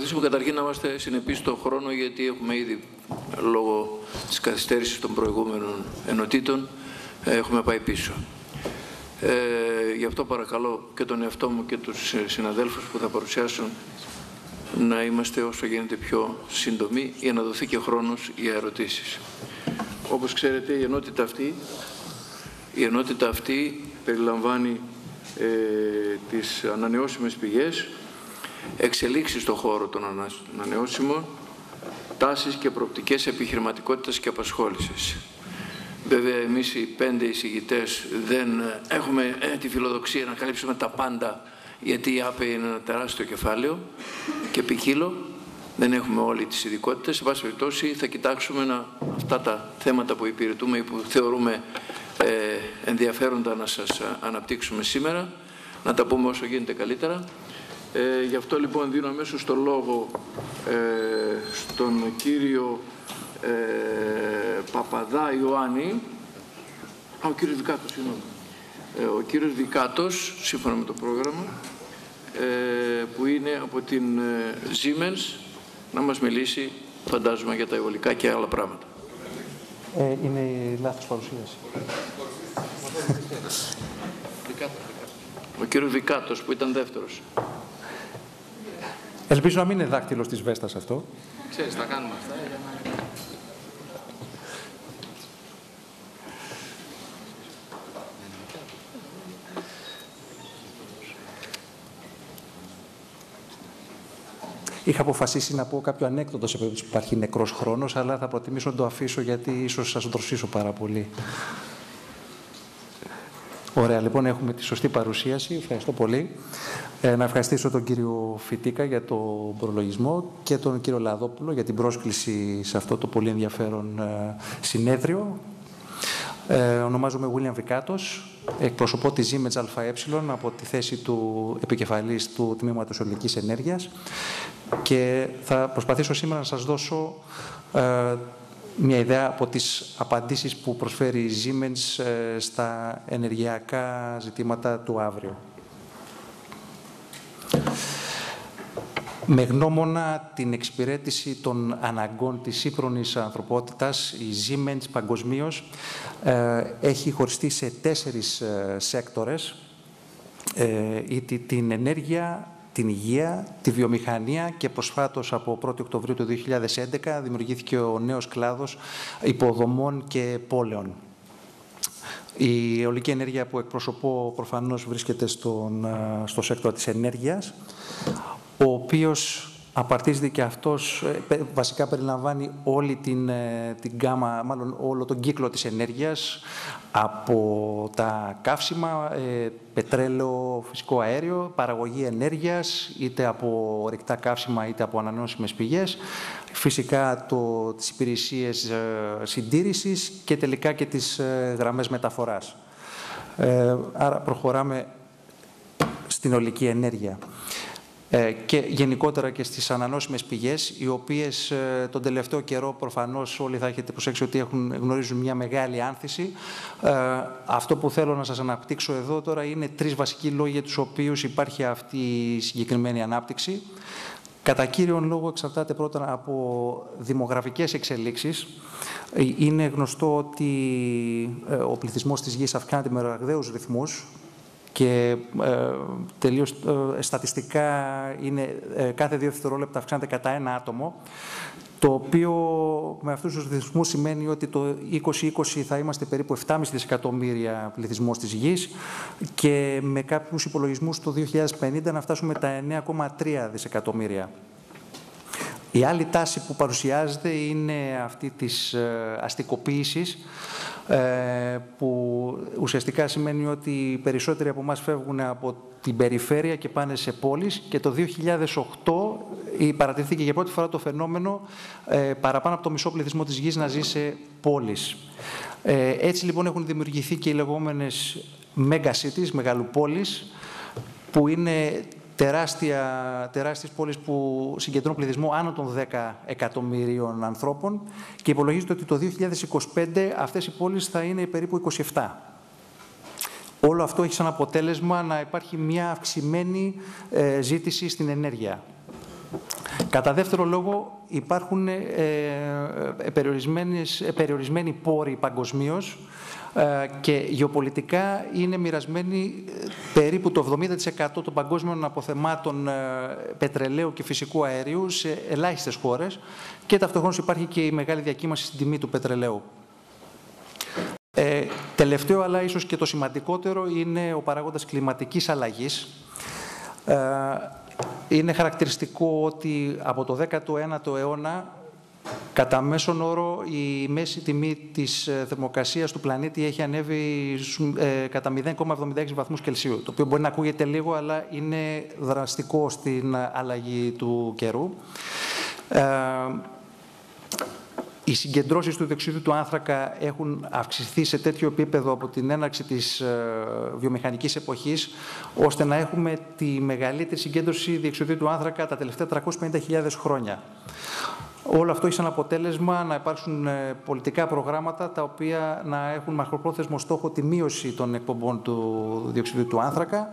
προσπαθήσουμε καταρχήν να είμαστε συνεπείς στον χρόνο γιατί έχουμε ήδη λόγω της καθυστέρησης των προηγούμενων ενωτήτων έχουμε πάει πίσω. Ε, γι' αυτό παρακαλώ και τον εαυτό μου και τους συναδέλφους που θα παρουσιάσουν να είμαστε όσο γίνεται πιο σύντομοι για να δοθεί και χρόνος για ερωτήσεις. Όπως ξέρετε η ενότητα αυτή, η ενότητα αυτή περιλαμβάνει ε, τις ανανεώσιμες πηγές, εξελίξεις στον χώρο των ανανεώσιμων, τάσεις και προοπτικές επιχειρηματικότητας και απασχόλησης. Βέβαια, εμείς οι πέντε εισηγητές δεν έχουμε ε, τη φιλοδοξία να καλύψουμε τα πάντα, γιατί η ΑΠΕ είναι ένα τεράστιο κεφάλαιο και ποικίλο. Δεν έχουμε όλοι τις ειδικότητες. Σε πάση περιπτώσει, θα κοιτάξουμε να, αυτά τα θέματα που υπηρετούμε ή που θεωρούμε ε, ενδιαφέροντα να σας αναπτύξουμε σήμερα, να τα πούμε όσο γίνεται καλύτερα. Ε, γι' αυτό λοιπόν δίνω αμέσως το λόγο ε, στον κύριο ε, Παπαδά Ιωάννη. Α, ο κύριος Δικάτος, συγγνώμη. Ε, ο κύριος Δικάτος, σύμφωνα με το πρόγραμμα, ε, που είναι από την ε, Siemens, να μας μιλήσει, φαντάζομαι, για τα αιωλικά και άλλα πράγματα. Ε, είναι η λάθος παρουσίαση. Ο κύριος Δικάτος, που ήταν δεύτερος. Ελπίζω να μην είναι δάκτυλος της Βέστας αυτό. Ξέρεις, τα κάνουμε αυτά. Είχα αποφασίσει να πω κάποιο ανέκδοτο σε περίπτωση που υπάρχει νεκρός χρόνος, αλλά θα προτιμήσω να το αφήσω γιατί ίσως σα δροσίσω πάρα πολύ. Ωραία, λοιπόν, έχουμε τη σωστή παρουσίαση. Ευχαριστώ πολύ. Ε, να ευχαριστήσω τον κύριο Φιτίκα για τον προλογισμό και τον κύριο Λαδόπουλο για την πρόσκληση σε αυτό το πολύ ενδιαφέρον ε, συνέδριο. Ε, ονομάζομαι William Βικάτος, εκπροσωπώ τη Siemens ΑΕ από τη θέση του επικεφαλής του Τμήματος Ολικής Ενέργειας και θα προσπαθήσω σήμερα να σας δώσω ε, μια ιδέα από τις απαντήσεις που προσφέρει η Siemens ε, στα ενεργειακά ζητήματα του αύριο. Με γνώμονα την εξυπηρέτηση των αναγκών της σύγχρονης ανθρωπότητας, η Siemens παγκοσμίως ε, έχει χωριστεί σε τέσσερις ε, σέκτορες, ε, την ενέργεια, την υγεία, τη βιομηχανία και προσφάτως από 1η Οκτωβρίου του 2011 δημιουργήθηκε ο νέος κλάδος υποδομών και πόλεων. Η αιωλική ενέργεια που εκπροσωπώ προφανώς βρίσκεται στον, στο sector της ενέργειας, ο οποίος απαρτίζεται και αυτός, ε, βασικά περιλαμβάνει όλη την, ε, την γκάμα, μάλλον όλο τον κύκλο της ενέργειας, από τα καύσιμα, ε, πετρέλαιο, φυσικό αέριο, παραγωγή ενέργειας, είτε από ορυκτά καύσιμα είτε από ανανεώσιμες πηγές, φυσικά το, τις υπηρεσίες συντήρησης και τελικά και τις γραμμές μεταφοράς. άρα προχωράμε στην ολική ενέργεια. Ε, και γενικότερα και στις ανανόσιμες πηγές, οι οποίες ε, τον τελευταίο καιρό προφανώς όλοι θα έχετε προσέξει ότι έχουν, γνωρίζουν μια μεγάλη άνθηση. Ε, αυτό που θέλω να σας αναπτύξω εδώ τώρα είναι τρεις βασικοί λόγοι για τους οποίους υπάρχει αυτή η συγκεκριμένη ανάπτυξη. Κατά κύριον λόγο εξαρτάται πρώτα από δημογραφικές εξελίξεις. Είναι γνωστό ότι ο πληθυσμός της γης αυξάνεται με ραγδαίους ρυθμούς, και ε, τελείως ε, στατιστικά είναι ε, κάθε δύο δευτερόλεπτα αυξάνεται κατά ένα άτομο, το οποίο με αυτούς τους ρυθμούς σημαίνει ότι το 2020 θα είμαστε περίπου 7,5 δισεκατομμύρια πληθυσμός της γης και με κάποιους υπολογισμούς το 2050 να φτάσουμε τα 9,3 δισεκατομμύρια. Η άλλη τάση που παρουσιάζεται είναι αυτή της αστικοποίησης, ε, που ουσιαστικά σημαίνει ότι οι περισσότεροι από εμάς φεύγουν από την περιφέρεια και πάνε σε πόλεις και το 2008 παρατηρήθηκε για πρώτη φορά το φαινόμενο ε, παραπάνω από το μισό πληθυσμό της γης να ζει σε πόλεις. Ε, έτσι λοιπόν έχουν δημιουργηθεί και οι λεγόμενες mega cities, μεγαλοπόλεις, που είναι τεράστια, τεράστιες πόλεις που συγκεντρώνουν πληθυσμό άνω των 10 εκατομμυρίων ανθρώπων και υπολογίζεται ότι το 2025 αυτές οι πόλεις θα είναι περίπου 27. Όλο αυτό έχει σαν αποτέλεσμα να υπάρχει μια αυξημένη ε, ζήτηση στην ενέργεια. Κατά δεύτερο λόγο, υπάρχουν ε, ε, περιορισμένοι πόροι παγκοσμίως ε, και γεωπολιτικά είναι μοιρασμένοι ε, περίπου το 70% των παγκόσμιων αποθεμάτων ε, πετρελαίου και φυσικού αερίου σε ελάχιστες χώρες και ταυτόχρονα υπάρχει και η μεγάλη διακύμαση στην τιμή του πετρελαίου. Ε, τελευταίο, αλλά ίσως και το σημαντικότερο, είναι ο παράγοντας κλιματικής αλλαγής. Ε, είναι χαρακτηριστικό ότι από το 19ο αιώνα Κατά μέσον όρο, η μέση τιμή της ε, θερμοκρασίας του πλανήτη έχει ανέβει ε, κατά 0,76 βαθμούς Κελσίου, το οποίο μπορεί να ακούγεται λίγο, αλλά είναι δραστικό στην αλλαγή του καιρού. Ε, οι συγκεντρώσεις του διοξιδίου του άνθρακα έχουν αυξηθεί σε τέτοιο επίπεδο από την έναρξη της ε, βιομηχανικής εποχής, ώστε να έχουμε τη μεγαλύτερη συγκέντρωση διοξιδίου του άνθρακα τα τελευταία 350.000 χρόνια. Όλο αυτό έχει σαν αποτέλεσμα να υπάρξουν ε, πολιτικά προγράμματα τα οποία να έχουν μακροπρόθεσμο στόχο τη μείωση των εκπομπών του διοξιδίου του άνθρακα,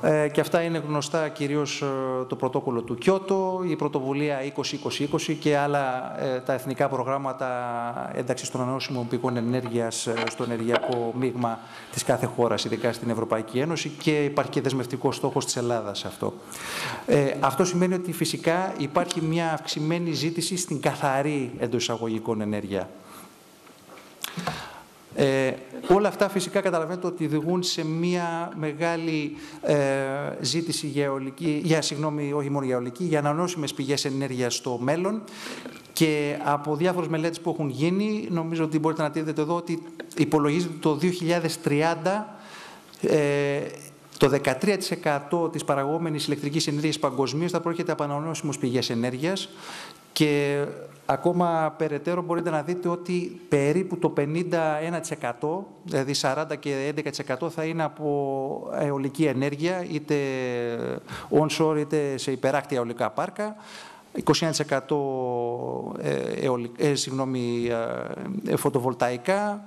ε, και αυτά είναι γνωστά κυρίως ε, το πρωτόκολλο του Κιώτο, η πρωτοβουλία 2020 και άλλα ε, τα εθνικά προγράμματα ένταξης των ανανεώσιμων πηγών ενέργειας στο ενεργειακό μείγμα της κάθε χώρας, ειδικά στην Ευρωπαϊκή Ένωση και υπάρχει και δεσμευτικός στόχος της Ελλάδας αυτό. αυτό σημαίνει ότι φυσικά υπάρχει μια αυξημένη ζήτηση στην καθαρή εντός εισαγωγικών ενέργεια. Ε, όλα αυτά φυσικά καταλαβαίνετε ότι οδηγούν σε μια μεγάλη ε, ζήτηση για, ολική, για, συγγνώμη, όχι μόνο για ολική, για ανανεώσιμες πηγές ενέργειας στο μέλλον. Και από διάφορες μελέτες που έχουν γίνει, νομίζω ότι μπορείτε να δείτε εδώ ότι υπολογίζεται το 2030 ε, το 13% της παραγόμενης ηλεκτρικής ενέργειας παγκοσμίως θα πρόκειται από ανανεώσιμες πηγές ενέργειας και ακόμα περαιτέρω μπορείτε να δείτε ότι περίπου το 51%, δηλαδή 40% και 11% θα είναι από αιωλική ενέργεια, είτε onshore είτε σε υπεράκτια αιωλικά πάρκα, 21% ε, ε, συγγνώμη, ε, φωτοβολταϊκά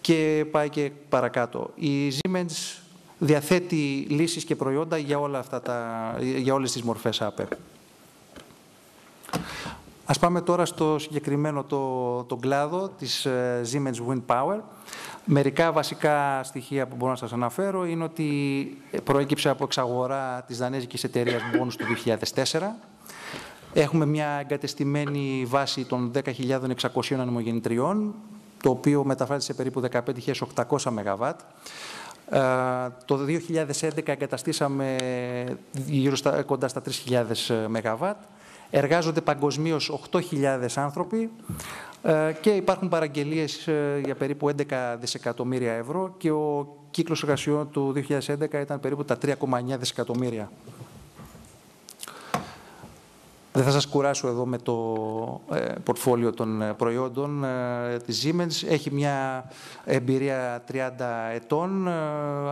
και πάει και παρακάτω. Η Siemens διαθέτει λύσεις και προϊόντα για, όλα αυτά τα, για όλες τις μορφές ΑΠΕ. Ας πάμε τώρα στο συγκεκριμένο το, το κλάδο της ε, Siemens Wind Power. Μερικά βασικά στοιχεία που μπορώ να σας αναφέρω είναι ότι προέκυψε από εξαγορά της δανέζικης εταιρείας Bonus το 2004. Έχουμε μια εγκατεστημένη βάση των 10.600 ανεμογεννητριών, το οποίο μεταφράζεται σε περίπου 15.800 ΜΒ. Ε, το 2011 εγκαταστήσαμε γύρω στα, κοντά στα 3.000 ΜΒ. Εργάζονται παγκοσμίως 8.000 άνθρωποι ε, και υπάρχουν παραγγελίες ε, για περίπου 11 δισεκατομμύρια ευρώ και ο κύκλος εργασιών του 2011 ήταν περίπου τα 3,9 δισεκατομμύρια. Δεν θα σας κουράσω εδώ με το ε, πορτφόλιο των ε, προϊόντων ε, της Siemens. Έχει μια εμπειρία 30 ετών,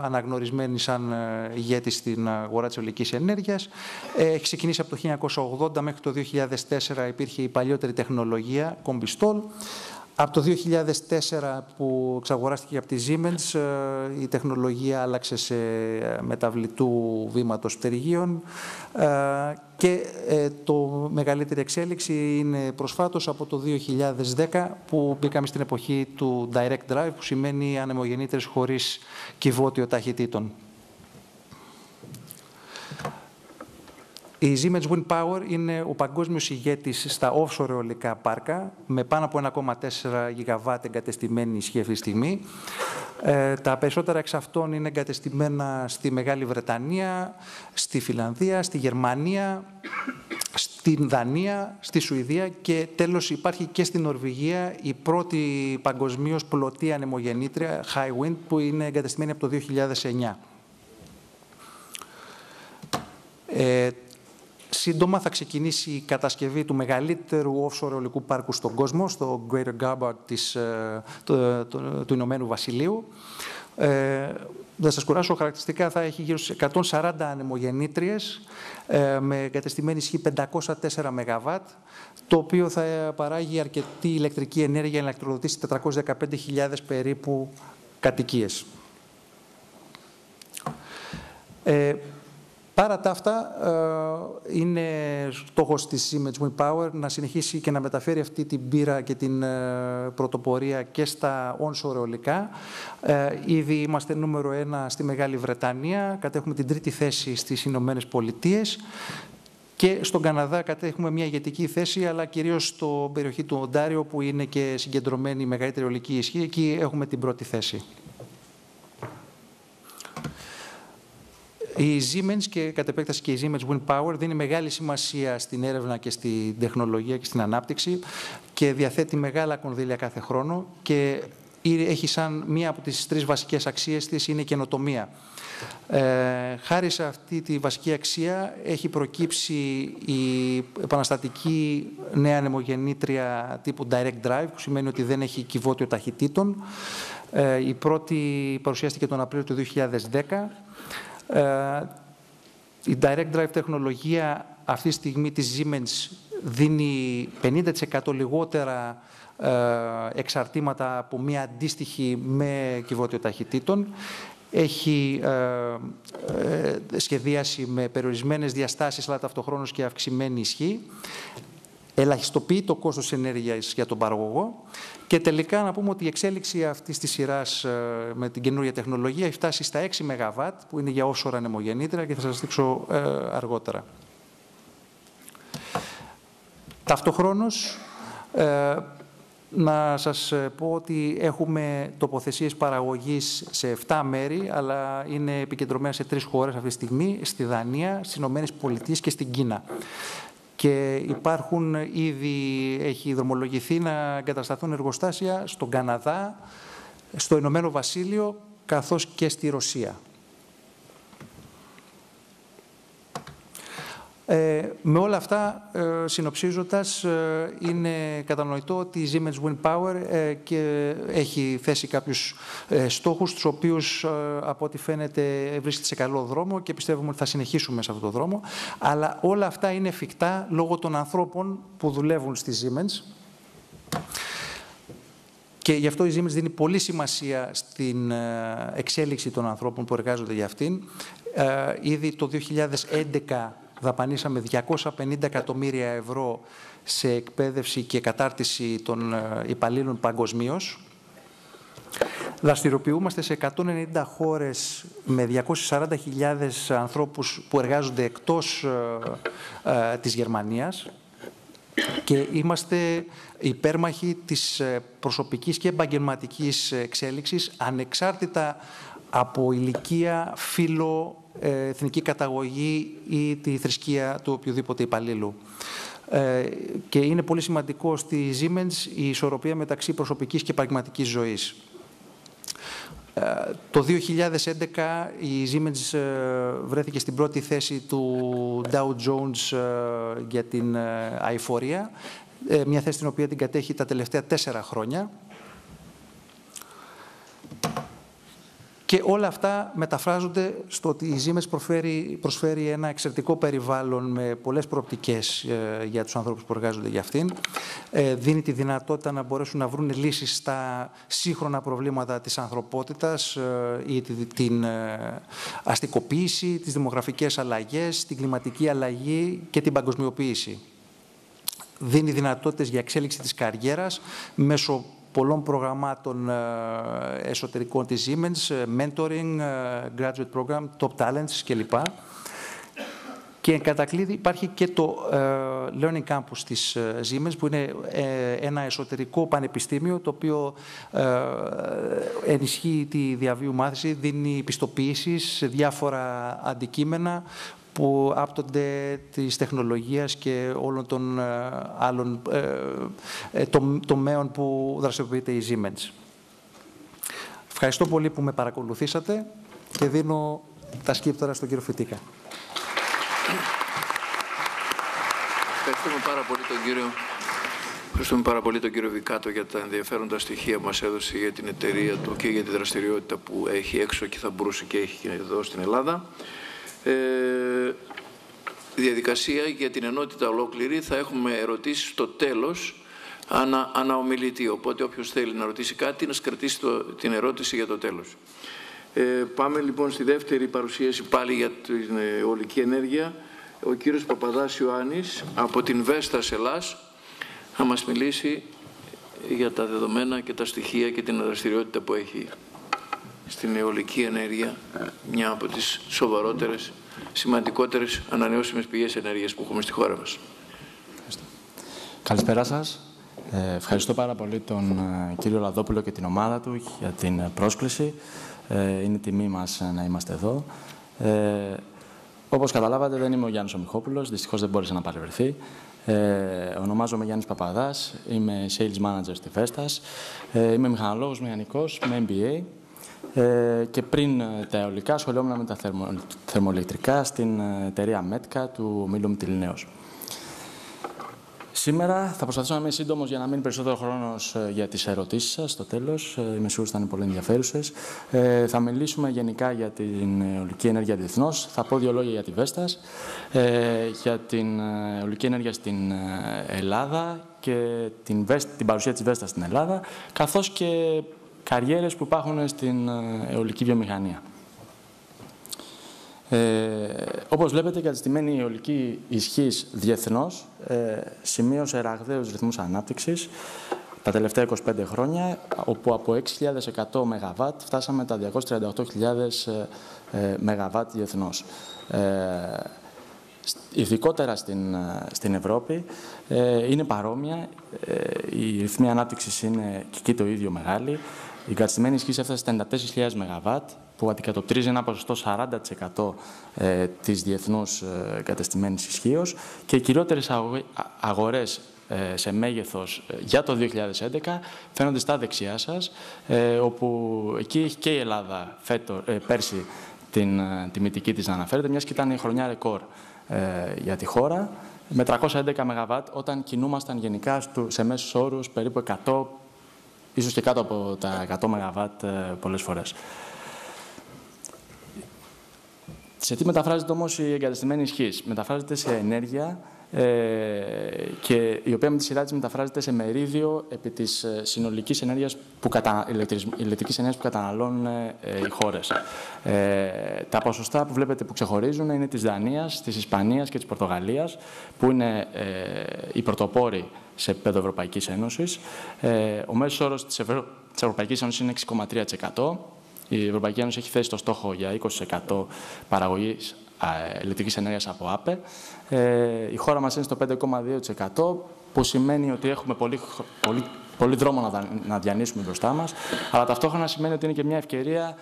αναγνωρισμένη σαν ηγέτη στην αγορά της ολικής ενέργειας. Έχει ξεκινήσει από το 1980 μέχρι το 2004 υπήρχε η παλιότερη τεχνολογία, κομπιστόλ. Από το 2004 που εξαγοράστηκε από τη Siemens, ε, η τεχνολογία άλλαξε σε ε, μεταβλητού βήματος πτεργείων ε, και το μεγαλύτερη εξέλιξη είναι προσφάτως από το 2010 που μπήκαμε στην εποχή του Direct Drive που σημαίνει ανεμογεννήτρες χωρίς κυβότιο ταχυτήτων. Η Siemens Wind Power είναι ο παγκόσμιος ηγέτης στα offshore αιωλικά πάρκα με πάνω από 1,4 γιγαβάτ εγκατεστημένη ισχύ αυτή τη στιγμή. Ε, τα περισσότερα εξ αυτών είναι εγκατεστημένα στη Μεγάλη Βρετανία, στη Φιλανδία, στη Γερμανία, στην Δανία, στη Σουηδία και τέλος υπάρχει και στην Νορβηγία η πρώτη παγκοσμίως πλωτή ανεμογεννήτρια, High Wind, που είναι εγκατεστημένη από το 2009. Ε, Σύντομα θα ξεκινήσει η κατασκευή του μεγαλύτερου offshore αιωλικού πάρκου στον κόσμο, στο Greater Gabbard της, ε, του, του, Ηνωμένου Βασιλείου. Ε, θα σας κουράσω, χαρακτηριστικά θα έχει γύρω στις 140 ανεμογεννήτριες ε, με εγκατεστημένη ισχύ 504 ΜΒ, το οποίο θα παράγει αρκετή ηλεκτρική ενέργεια για να ηλεκτροδοτήσει 415.000 περίπου κατοικίες. Ε, Παρά τα αυτά, ε, είναι στόχος της Siemens Wind Power να συνεχίσει και να μεταφέρει αυτή την πείρα και την ε, πρωτοπορία και στα onshore αιωλικά. Ε, ήδη είμαστε νούμερο ένα στη Μεγάλη Βρετανία, κατέχουμε την τρίτη θέση στις Ηνωμένες Πολιτείες και στον Καναδά κατέχουμε μια ηγετική θέση, αλλά κυρίως στο περιοχή του Οντάριο, που είναι και συγκεντρωμένη η μεγαλύτερη ολική ισχύ. Εκεί έχουμε την πρώτη θέση. Η Siemens και κατ' επέκταση και η Siemens Wind Power δίνει μεγάλη σημασία στην έρευνα και στην τεχνολογία και στην ανάπτυξη και διαθέτει μεγάλα κονδύλια κάθε χρόνο και έχει σαν μία από τις τρεις βασικές αξίες της είναι η καινοτομία. Ε, χάρη σε αυτή τη βασική αξία έχει προκύψει η επαναστατική νέα ανεμογεννήτρια τύπου Direct Drive, που σημαίνει ότι δεν έχει κυβότιο ταχυτήτων. Ε, η πρώτη παρουσιάστηκε τον Απρίλιο του 2010 ε, η Direct Drive τεχνολογία αυτή τη στιγμή της Siemens δίνει 50% λιγότερα ε, εξαρτήματα από μία αντίστοιχη με κυβότιο ταχυτήτων. Έχει ε, σχεδίαση με περιορισμένες διαστάσεις, αλλά ταυτοχρόνως και αυξημένη ισχύ ελαχιστοποιεί το κόστος ενέργειας για τον παραγωγό και τελικά να πούμε ότι η εξέλιξη αυτής της σειράς ε, με την καινούργια τεχνολογία έχει φτάσει στα 6 ΜΒ που είναι για όσο ώρα ανεμογεννήτρια και θα σας δείξω ε, αργότερα. Ταυτοχρόνως, ε, να σας πω ότι έχουμε τοποθεσίες παραγωγής σε 7 μέρη, αλλά είναι επικεντρωμένα σε τρεις χώρες αυτή τη στιγμή, στη Δανία, στις Ηνωμένες Πολιτείες και στην Κίνα και υπάρχουν ήδη, έχει δρομολογηθεί να εγκατασταθούν εργοστάσια στον Καναδά, στο Ηνωμένο Βασίλειο, καθώς και στη Ρωσία. Ε, με όλα αυτά, ε, συνοψίζοντας, ε, είναι κατανοητό ότι η Siemens Wind Power ε, και έχει θέσει κάποιους ε, στόχους, τους οποίους, από ό,τι φαίνεται, βρίσκεται σε καλό δρόμο και πιστεύουμε ότι θα συνεχίσουμε σε αυτό το δρόμο. Αλλά όλα αυτά είναι εφικτά λόγω των ανθρώπων που δουλεύουν στη Siemens. Και γι' αυτό η Siemens δίνει πολύ σημασία στην εξέλιξη των ανθρώπων που εργάζονται για αυτήν. Ήδη το 2011 δαπανίσαμε 250 εκατομμύρια ευρώ σε εκπαίδευση και κατάρτιση των ε, υπαλλήλων παγκοσμίως. Δραστηριοποιούμαστε σε 190 χώρες με 240.000 ανθρώπους που εργάζονται εκτός ε, ε, της Γερμανίας και είμαστε υπέρμαχοι της προσωπικής και επαγγελματικής εξέλιξης ανεξάρτητα από ηλικία, φύλλο, ε, εθνική καταγωγή ή τη θρησκεία του οποιοδήποτε υπαλλήλου. Ε, και είναι πολύ σημαντικό στη Siemens η ισορροπία μεταξύ προσωπικής και πραγματικής ζωής. Ε, το 2011 η Siemens βρέθηκε στην πρώτη θέση του Dow Jones για την αηφορία, μια θέση την οποία την κατέχει τα τελευταία τέσσερα χρόνια. Και όλα αυτά μεταφράζονται στο ότι η Siemens προσφέρει, προσφέρει ένα εξαιρετικό περιβάλλον με πολλές προοπτικές ε, για τους ανθρώπους που εργάζονται για αυτήν. Ε, δίνει τη δυνατότητα να μπορέσουν να βρουν λύσεις στα σύγχρονα προβλήματα της ανθρωπότητας ε, ή την ε, αστικοποίηση, τις δημογραφικές αλλαγές, την κλιματική αλλαγή και την παγκοσμιοποίηση. Δίνει δυνατότητες για εξέλιξη της καριέρας μέσω πολλών προγραμμάτων ε, εσωτερικών της Siemens, ε, mentoring, ε, graduate program, top talents κλπ. Και εν κατακλείδη υπάρχει και το Learning Campus της Siemens, που είναι ένα εσωτερικό πανεπιστήμιο, το οποίο ενισχύει τη διαβίου μάθηση, δίνει πιστοποιήσεις σε διάφορα αντικείμενα, που άπτονται της τεχνολογίας και όλων των ε, άλλων ε, ε, τομέων που δραστηριοποιείται η Siemens. Ευχαριστώ πολύ που με παρακολουθήσατε και δίνω τα σκύπτερα στον κύριο Φιτίκα. Ευχαριστούμε πάρα πολύ τον κύριο Ευχαριστούμε πάρα πολύ τον κύριο Βικάτο για τα ενδιαφέροντα στοιχεία που μας έδωσε για την εταιρεία του και για τη δραστηριότητα που έχει έξω και θα μπορούσε και έχει εδώ στην Ελλάδα ε, διαδικασία για την ενότητα ολόκληρη. Θα έχουμε ερωτήσεις στο τέλος ανα, αναομιλητή. Οπότε όποιος θέλει να ρωτήσει κάτι να σκρατήσει την ερώτηση για το τέλος. Ε, πάμε λοιπόν στη δεύτερη παρουσίαση πάλι για την ε, ολική ενέργεια. Ο κύριος Παπαδάς Ιωάννης από την Βέστα Ελλάς θα μας μιλήσει για τα δεδομένα και τα στοιχεία και την δραστηριότητα που έχει στην αιωλική ενέργεια, μια από τις σοβαρότερες, σημαντικότερες ανανεώσιμες πηγές ενέργειας που έχουμε στη χώρα μας. Καλησπέρα σας. Ε, ευχαριστώ πάρα πολύ τον ε, κύριο Λαδόπουλο και την ομάδα του για την πρόσκληση. Ε, είναι τιμή μας να είμαστε εδώ. Ε, όπως καταλάβατε, δεν είμαι ο Γιάννης Ομιχόπουλος, δυστυχώς δεν μπόρεσε να παρευρεθεί. Ε, ονομάζομαι Γιάννης Παπαδάς, είμαι Sales Manager στη Vestas. Ε, είμαι μηχανολόγος μηχανικός με MBA ε, και πριν ε, τα αιωλικά ασχολιόμουν με τα θερμο, θερμοελεκτρικά στην ε, εταιρεία Μέτκα του ομίλου Μητυλινέως. Σήμερα θα προσπαθήσω να είμαι σύντομος για να μείνει περισσότερο χρόνος για τις ερωτήσεις σας στο τέλος. Είμαι σίγουρος ότι θα είναι πολύ ενδιαφέρουσες. Ε, θα μιλήσουμε γενικά για την ολική ενέργεια διεθνώς. Θα πω δύο λόγια για τη Βέστα, ε, για την ολική ενέργεια στην Ελλάδα και την, την παρουσία της Βέστα στην Ελλάδα, καθώς και καριέρες που υπάρχουν στην ε, αιωλική βιομηχανία. Ε, όπως βλέπετε, η κατεστημένη η αιωλική ισχύς διεθνώς ε, σημείωσε ραγδαίους ρυθμούς ανάπτυξης τα τελευταία 25 χρόνια, όπου από 6.100 ΜΒ φτάσαμε τα 238.000 ε, ΜΒ διεθνώς. Ε, ειδικότερα στην, ε, στην Ευρώπη, ε, είναι παρόμοια. Ε, η ρυθμή ανάπτυξης είναι και εκεί το ίδιο μεγάλη. Η εγκαταστημένη ισχύ έφτασε στα 94.000 ΜΒ, που αντικατοπτρίζει ένα ποσοστό 40% ε, της διεθνούς ε, εγκαταστημένης ισχύως και οι κυριότερες αγορές ε, σε μέγεθος ε, για το 2011 φαίνονται στα δεξιά σας, ε, όπου εκεί έχει και η Ελλάδα φέτο, πέρσι την τιμητική της να αναφέρεται, μιας και ήταν η χρονιά ρεκόρ για τη χώρα, με 311 ΜΒ, όταν κινούμασταν γενικά σε μέσους όρους περίπου 100 ίσως και κάτω από τα 100 ΜΒ ε, πολλές φορές. Σε τι μεταφράζεται όμως η εγκαταστημένη ισχύ; Μεταφράζεται σε ενέργεια ε, και η οποία με τη σειρά της μεταφράζεται σε μερίδιο επί της ε, συνολικής ενέργειας που, κατα... ηλεκτρικής ενέργειας που καταναλώνουν ε, οι χώρες. Ε, τα ποσοστά που βλέπετε που ξεχωρίζουν είναι της Δανίας, της Ισπανίας και της Πορτογαλίας, που είναι ε, οι πρωτοπόροι σε επίπεδο Ευρωπαϊκής Ένωσης. Ε, ο μέσος όρος της Ευρω... Ευρωπαϊκής Ένωσης είναι 6,3%. Η Ευρωπαϊκή Ένωση έχει θέσει το στόχο για 20% παραγωγή ηλεκτρική ενέργεια από ΑΠΕ. Ε, η χώρα μας είναι στο 5,2%, που σημαίνει ότι έχουμε πολύ, πολύ, πολύ δρόμο να, να διανύσουμε μπροστά μας, αλλά ταυτόχρονα σημαίνει ότι είναι και μια ευκαιρία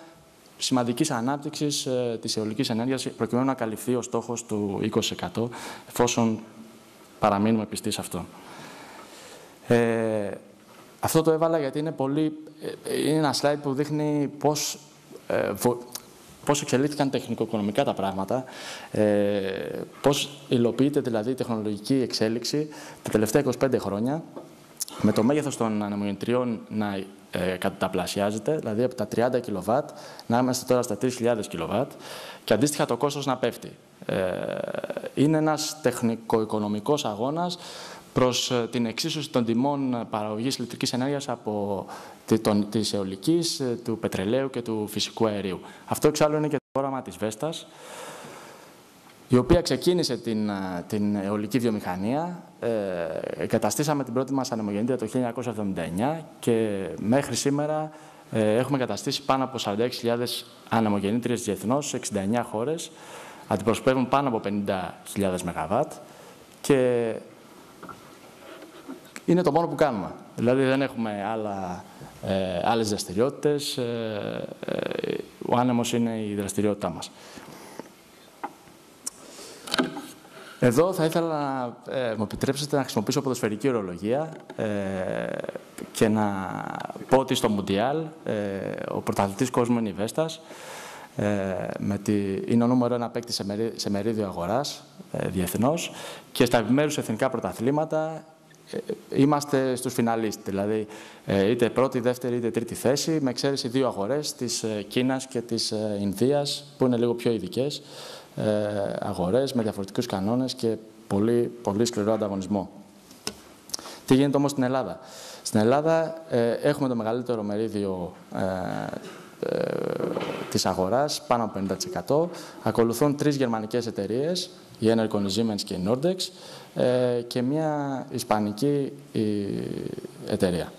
σημαντικής ανάπτυξης ε, της αιωλική ενέργειας, προκειμένου να καλυφθεί ο στόχο του 20%, εφόσον παραμείνουμε πιστοί σε αυτό. Ε, αυτό το έβαλα γιατί είναι, πολύ, ε, είναι ένα slide που δείχνει πώς, ε, πώς εξελίχθηκαν τεχνικο-οικονομικά τα πράγματα, ε, πώς υλοποιείται δηλαδή η τεχνολογική εξέλιξη τα τελευταία 25 χρόνια, με το μέγεθος των ανεμογεννητριών να ε, καταπλασιάζεται, δηλαδή από τα 30 κιλοβάτ να είμαστε τώρα στα 3.000 κιλοβάτ και αντίστοιχα το κόστος να πέφτει. Ε, είναι ένας τεχνικο-οικονομικός αγώνας προς ε, την εξίσωση των τιμών ε, παραγωγής ηλεκτρικής ενέργειας από της αιωλικής, ε, του πετρελαίου και του φυσικού αερίου. Αυτό εξάλλου είναι και το όραμα της Βέστας, η οποία ξεκίνησε την, την αιωλική βιομηχανία. Ε, εγκαταστήσαμε την πρώτη μας ανεμογεννήτρια το 1979 και μέχρι σήμερα ε, έχουμε εγκαταστήσει πάνω από 46.000 ανεμογεννήτριες διεθνώς σε 69 χώρες. Αντιπροσωπεύουν πάνω από 50.000 ΜΒ και είναι το μόνο που κάνουμε. Δηλαδή δεν έχουμε άλλα, ε, άλλες δραστηριότητες. Ε, ε, ο άνεμος είναι η δραστηριότητά μας. Εδώ θα ήθελα να ε, μου επιτρέψετε να χρησιμοποιήσω ποδοσφαιρική ορολογία ε, και να πω ότι στο Μουντιάλ ε, ο πρωταθλητής κόσμου είναι η Βέστας. με τη, είναι ο νούμερο ένα παίκτη σε, σε μερίδιο αγοράς ε, διεθνώς και στα επιμέρους εθνικά πρωταθλήματα ε, είμαστε στους φιναλίστ, δηλαδή ε, είτε πρώτη, δεύτερη, είτε τρίτη θέση, με εξαίρεση δύο αγορές, της ε, Κίνας και της Ινδίας, που είναι λίγο πιο ειδικές αγορές, με διαφορετικούς κανόνες και πολύ, πολύ σκληρό ανταγωνισμό. Τι γίνεται όμως στην Ελλάδα; Στην Ελλάδα έχουμε το μεγαλύτερο μερίδιο της αγοράς, πάνω από 50%. Ακολουθούν τρεις γερμανικές εταιρείες, η Enercon, η Siemens και η Nordex ε, και μια ισπανική εταιρεία.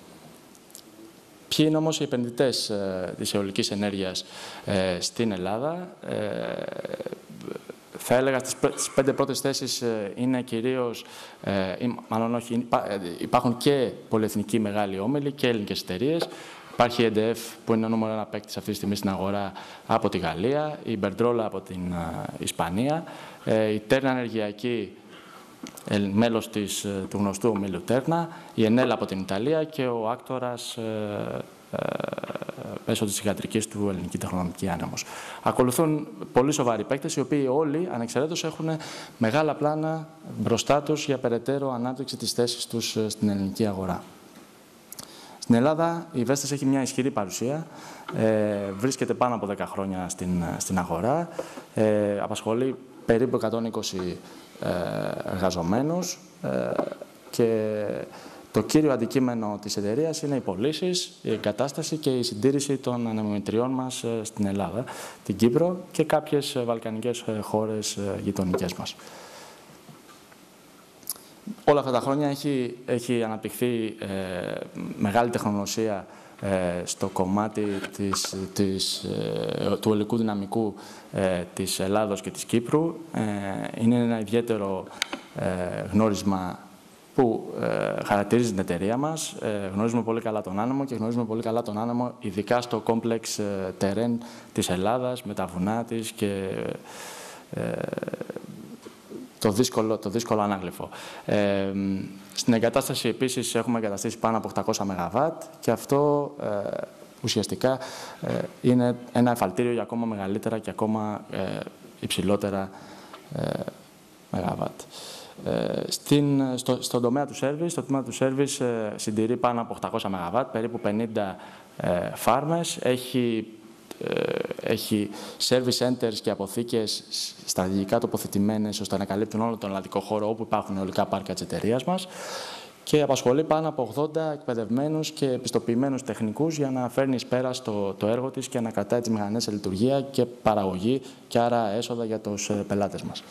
Ποιοι είναι όμως οι επενδυτές ε, της αιωλικής ενέργειας ε, στην Ελλάδα; Θα έλεγα στις πέντε πρώτες θέσεις είναι κυρίως, μάλλον όχι, υπάρχουν και πολυεθνικοί μεγάλοι όμιλοι και ελληνικές εταιρείες. Υπάρχει η EDF που είναι ο νούμερο ένα παίκτης αυτή τη στιγμή στην αγορά από τη Γαλλία, η Μπερντρόλα από την Ισπανία, η Τέρνα Ενεργειακή μέλος της, ε, του γνωστού ομίλου Τέρνα, η Ενέλα από την Ιταλία και ο Άκτορας ε, ε, μέσω της ιατρικής του Ελληνική Τεχνολογική Άνεμος. Ακολουθούν πολύ σοβαροί παίκτες, οι οποίοι όλοι, ανεξαιρέτως, έχουν μεγάλα πλάνα μπροστά τους για περαιτέρω ανάπτυξη της θέσης τους ε, στην ελληνική αγορά. Στην Ελλάδα η Βέστας έχει μια ισχυρή παρουσία, ε, βρίσκεται πάνω από 10 χρόνια στην, στην αγορά, ε, απασχολεί περίπου 120 ε, εργαζομένους ε, και το κύριο αντικείμενο της εταιρείας είναι οι πωλήσεις, η εγκατάσταση και η συντήρηση των ανεμομετριών μας ε, στην Ελλάδα, την Κύπρο και κάποιες βαλκανικές χώρες γειτονικές μας. Όλα αυτά τα χρόνια έχει, έχει αναπτυχθεί μεγάλη τεχνογνωσία ε, στο κομμάτι της, της, ε, του ολικού δυναμικού ε, της Ελλάδος και της Κύπρου. είναι ένα ιδιαίτερο γνώρισμα που χαρακτηρίζει την εταιρεία μας. γνωρίζουμε πολύ καλά τον άνεμο και γνωρίζουμε πολύ καλά τον άνεμο ειδικά στο κόμπλεξ τερέν της Ελλάδας με τα βουνά της και το δύσκολο, το δύσκολο ανάγλυφο. Ε, στην εγκατάσταση επίσης έχουμε εγκαταστήσει πάνω από 800 ΜΒ και αυτό ε, ουσιαστικά ε, είναι ένα εφαλτήριο για ακόμα μεγαλύτερα και ακόμα ε, υψηλότερα ε, ΜΒ. Ε, στην, στο, στον τομέα του σέρβις, το τμήμα του σέρβις συντηρεί πάνω από 800 ΜΒ, περίπου 50 ε, φάρμες, έχει ε, έχει service centers και αποθήκες στρατηγικά τοποθετημένες ώστε να καλύπτουν όλο τον ελλαδικό χώρο όπου υπάρχουν αιωλικά πάρκα της εταιρείας μας και απασχολεί πάνω από 80 εκπαιδευμένους και επιστοποιημένους τεχνικούς για να φέρνει πέρα στο το έργο της και να κρατάει τι μηχανέ σε λειτουργία και παραγωγή και άρα έσοδα για τους ε, πελάτες μας.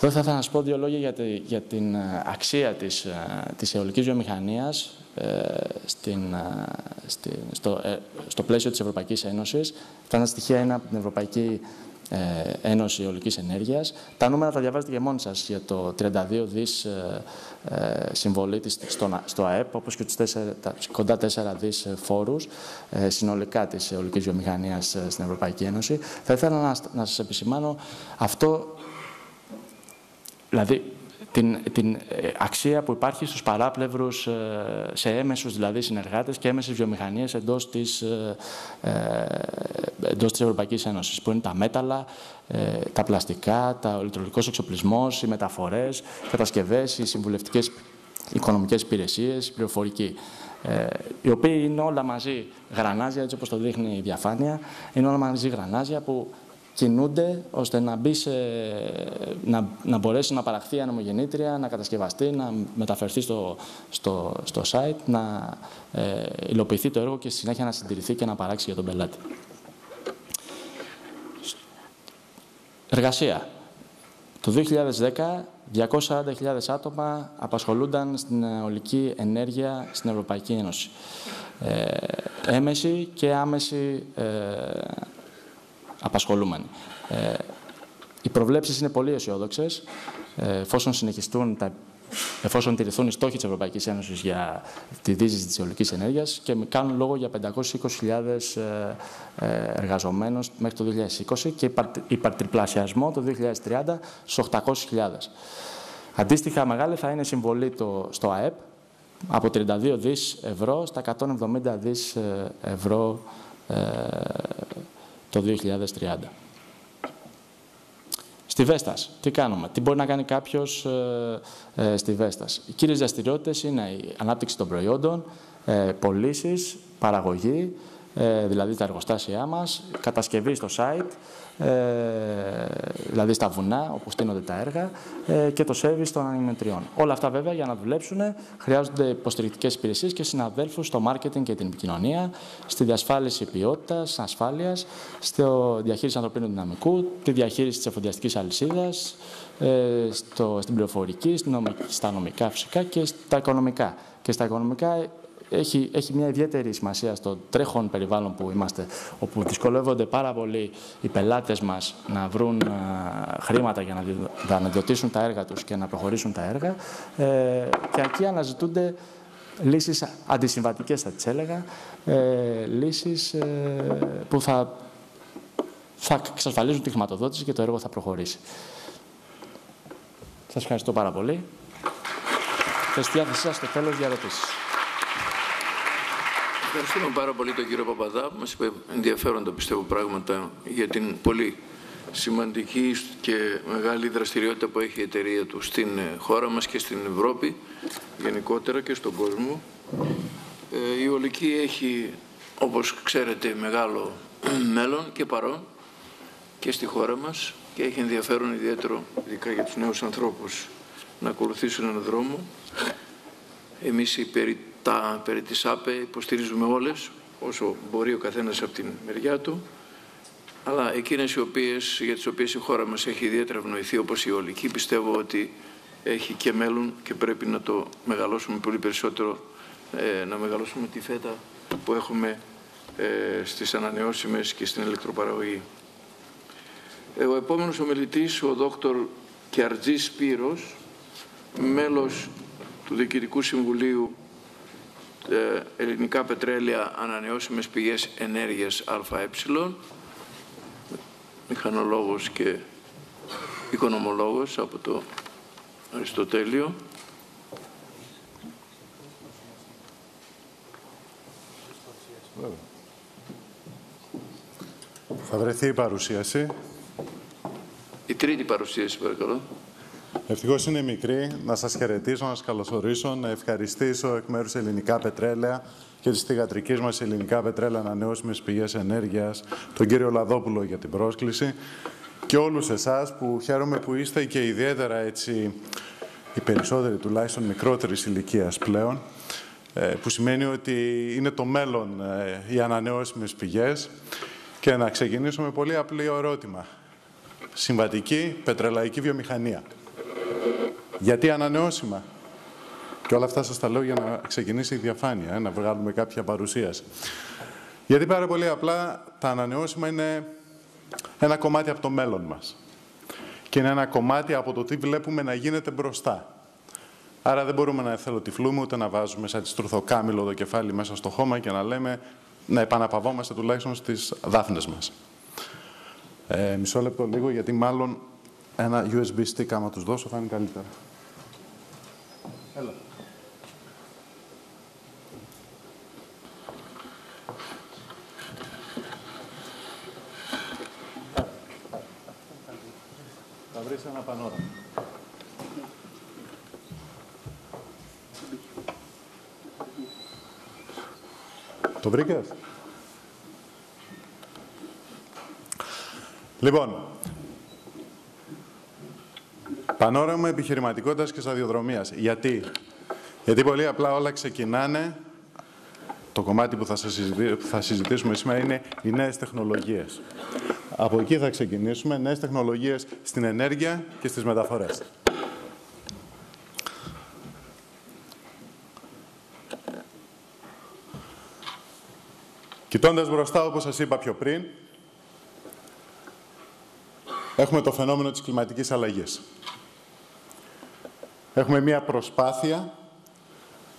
Τώρα θα ήθελα να σας πω δύο λόγια για, την ε, αξία της, της αιωλικής βιομηχανίας ε, στην, ε, στην, στο, ε, στο πλαίσιο της Ευρωπαϊκής Ένωσης. Αυτά τα στοιχεία είναι από την Ευρωπαϊκή Ένωση Ολικής Ενέργειας. Τα νούμερα θα διαβάζετε και μόνοι σας για το 32 δις συμβολή της στο, στο ΑΕΠ, όπως και τους 4, τα, κοντά 4 δις φόρους συνολικά της ολικής βιομηχανίας στην Ευρωπαϊκή Ένωση. Θα ήθελα να, να σας επισημάνω αυτό, δηλαδή την, την ε, αξία που υπάρχει στους παράπλευρους, ε, σε έμεσους δηλαδή συνεργάτες και έμεσες βιομηχανίες εντός της, ε, εντός της Ευρωπαϊκής Ένωσης, που είναι τα μέταλλα, τα πλαστικά, τα ηλεκτρολικός εξοπλισμός, οι μεταφορές, οι κατασκευές, οι συμβουλευτικές οικονομικές υπηρεσίες, η πληροφορική. οι οποίοι είναι όλα μαζί γρανάζια, έτσι όπως το δείχνει η διαφάνεια, είναι όλα μαζί γρανάζια που κινούνται ώστε να, μπει σε, να, να μπορέσει να παραχθεί ανεμογεννήτρια, να κατασκευαστεί, να μεταφερθεί στο, στο, στο site, να ε, υλοποιηθεί το έργο και στη συνέχεια να συντηρηθεί και να παράξει για τον πελάτη. Εργασία. Το 2010, 240.000 άτομα απασχολούνταν στην ολική ενέργεια στην Ευρωπαϊκή Ένωση. Ε, έμεση και άμεση ε, απασχολούμενοι. Ε, οι προβλέψεις είναι πολύ αισιόδοξες. Ε, εφόσον συνεχιστούν τα εφόσον τηρηθούν οι στόχοι της Ευρωπαϊκής Ένωσης για τη δίζηση της αιωλικής ενέργειας και κάνουν λόγο για 520.000 ε, ε, εργαζομένους μέχρι το 2020 και υπαρτριπλασιασμό το 2030 στους 800.000. Αντίστοιχα μεγάλη θα είναι η συμβολή το, στο ΑΕΠ από 32 δις ευρώ στα 170 δις ε, ευρώ το 2030. Στη Βέστας, τι κάνουμε, τι μπορεί να κάνει κάποιος ε, ε, στη Βέστας; Οι κύριες δραστηριότητες είναι η ανάπτυξη των προϊόντων, ε, πωλήσεις, παραγωγή, ε, δηλαδή τα εργοστάσια μας, κατασκευή στο site, ε, δηλαδή στα βουνά όπου στείνονται τα έργα ε, και το service των ανεμετριών. Όλα αυτά βέβαια για να δουλέψουν χρειάζονται υποστηρικτικές υπηρεσίες και συναδέλφους στο marketing και την επικοινωνία, στη διασφάλιση ποιότητας, ασφάλειας, στη διαχείριση ανθρωπίνου δυναμικού, τη διαχείριση της εφοδιαστικής αλυσίδας, ε, στην πληροφορική, στα νομικά φυσικά και στα οικονομικά. Και στα οικονομικά έχει, έχει μια ιδιαίτερη σημασία στο τρέχον περιβάλλον που είμαστε, όπου δυσκολεύονται πάρα πολύ οι πελάτες μας να βρουν χρήματα για να, να αναδιωτήσουν τα έργα τους και να προχωρήσουν τα έργα. Ε, και εκεί αναζητούνται λύσεις αντισυμβατικές, θα τις έλεγα, ε, λύσεις ε, που θα, θα εξασφαλίζουν τη χρηματοδότηση και το έργο θα προχωρήσει. Σας ευχαριστώ πάρα πολύ. Και στη διάθεσή σας στο τέλος για ερωτήσεις. Ευχαριστούμε πάρα πολύ τον κύριο Παπαδά που μας είπε ενδιαφέροντα πιστεύω πράγματα για την πολύ σημαντική και μεγάλη δραστηριότητα που έχει η εταιρεία του στην χώρα μας και στην Ευρώπη γενικότερα και στον κόσμο. Ε, η Ολική έχει, όπως ξέρετε, μεγάλο μέλλον και παρόν και στη χώρα μας και έχει ενδιαφέρον ιδιαίτερο, ειδικά για τους νέους ανθρώπους, να ακολουθήσουν έναν δρόμο. Εμείς οι περί τα περί της ΑΠΕ υποστηρίζουμε όλες, όσο μπορεί ο καθένας από την μεριά του, αλλά εκείνες οι οποίες, για τις οποίες η χώρα μας έχει ιδιαίτερα ευνοηθεί, όπως η ολική, πιστεύω ότι έχει και μέλλον και πρέπει να το μεγαλώσουμε πολύ περισσότερο, ε, να μεγαλώσουμε τη φέτα που έχουμε ε, στις ανανεώσιμες και στην ηλεκτροπαραγωγή. Ε, ο επόμενος ομιλητής, ο δόκτωρ Κιαρτζής Σπύρος, μέλος του Διοικητικού Συμβουλίου ε, ελληνικά πετρέλαια ανανεώσιμες πηγές ενέργειας ΑΕ, μηχανολόγος και οικονομολόγος από το Αριστοτέλειο. Θα βρεθεί η παρουσίαση. Η τρίτη παρουσίαση, παρακαλώ. Ευτυχώς είναι μικρή. Να σας χαιρετήσω, να σας καλωσορίσω, να ευχαριστήσω εκ μέρους Ελληνικά Πετρέλαια και της θηγατρικής μας Ελληνικά Πετρέλαια Ανανεώσιμες Πηγές Ενέργειας, τον κύριο Λαδόπουλο για την πρόσκληση και όλους εσάς που χαίρομαι που είστε και ιδιαίτερα έτσι οι περισσότεροι τουλάχιστον μικρότερης ηλικίας πλέον ε, που σημαίνει ότι είναι το μέλλον ε, οι ανανεώσιμες πηγές και να ξεκινήσουμε πολύ απλή ερώτημα. Συμβατική πετρελαϊκή βιομηχανία. Γιατί ανανεώσιμα. Και όλα αυτά σας τα λέω για να ξεκινήσει η διαφάνεια, ε, να βγάλουμε κάποια παρουσίαση. Γιατί πάρα πολύ απλά τα ανανεώσιμα είναι ένα κομμάτι από το μέλλον μας. Και είναι ένα κομμάτι από το τι βλέπουμε να γίνεται μπροστά. Άρα δεν μπορούμε να εθελοτυφλούμε ούτε να βάζουμε σαν τη στρουθοκάμιλο το κεφάλι μέσα στο χώμα και να λέμε να επαναπαυόμαστε τουλάχιστον στις δάφνες μας. Ε, μισό λεπτό λίγο γιατί μάλλον ένα USB stick άμα τους δώσω θα είναι καλύτερα. Έλα. Θα βρεις ένα πανόραμα. Το βρήκες; Λοιπόν, Πανόραμα επιχειρηματικότητας και σταδιοδρομίας. Γιατί; Γιατί πολύ απλά όλα ξεκινάνε, το κομμάτι που θα, θα συζητήσουμε σήμερα είναι οι νέες τεχνολογίες. Από εκεί θα ξεκινήσουμε, νέες τεχνολογίες στην ενέργεια και στις μεταφορές. Κοιτώντας μπροστά, όπως σας είπα πιο πριν, έχουμε το φαινόμενο της κλιματικής αλλαγής. Έχουμε μία προσπάθεια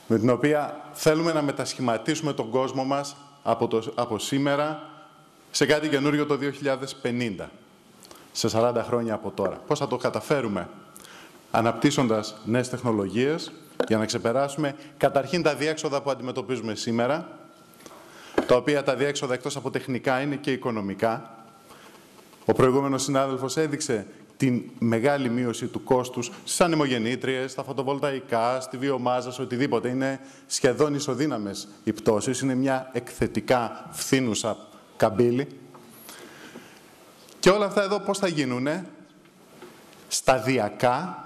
με την οποία θέλουμε να μετασχηματίσουμε τον κόσμο μας από, το, από σήμερα σε κάτι καινούριο το 2050, σε 40 χρόνια από τώρα. Πώς θα το καταφέρουμε, αναπτύσσοντας νέες τεχνολογίες για να ξεπεράσουμε καταρχήν τα διέξοδα που αντιμετωπίζουμε σήμερα, τα οποία τα διέξοδα εκτός από τεχνικά είναι και οικονομικά. Ο προηγούμενος συνάδελφος έδειξε την μεγάλη μείωση του κόστους στις ανεμογεννήτριες, στα φωτοβολταϊκά, στη βιομάζα, σε οτιδήποτε. Είναι σχεδόν ισοδύναμες οι πτώσεις. Είναι μια εκθετικά φθήνουσα καμπύλη. Και όλα αυτά εδώ πώς θα γίνουνε; Σταδιακά,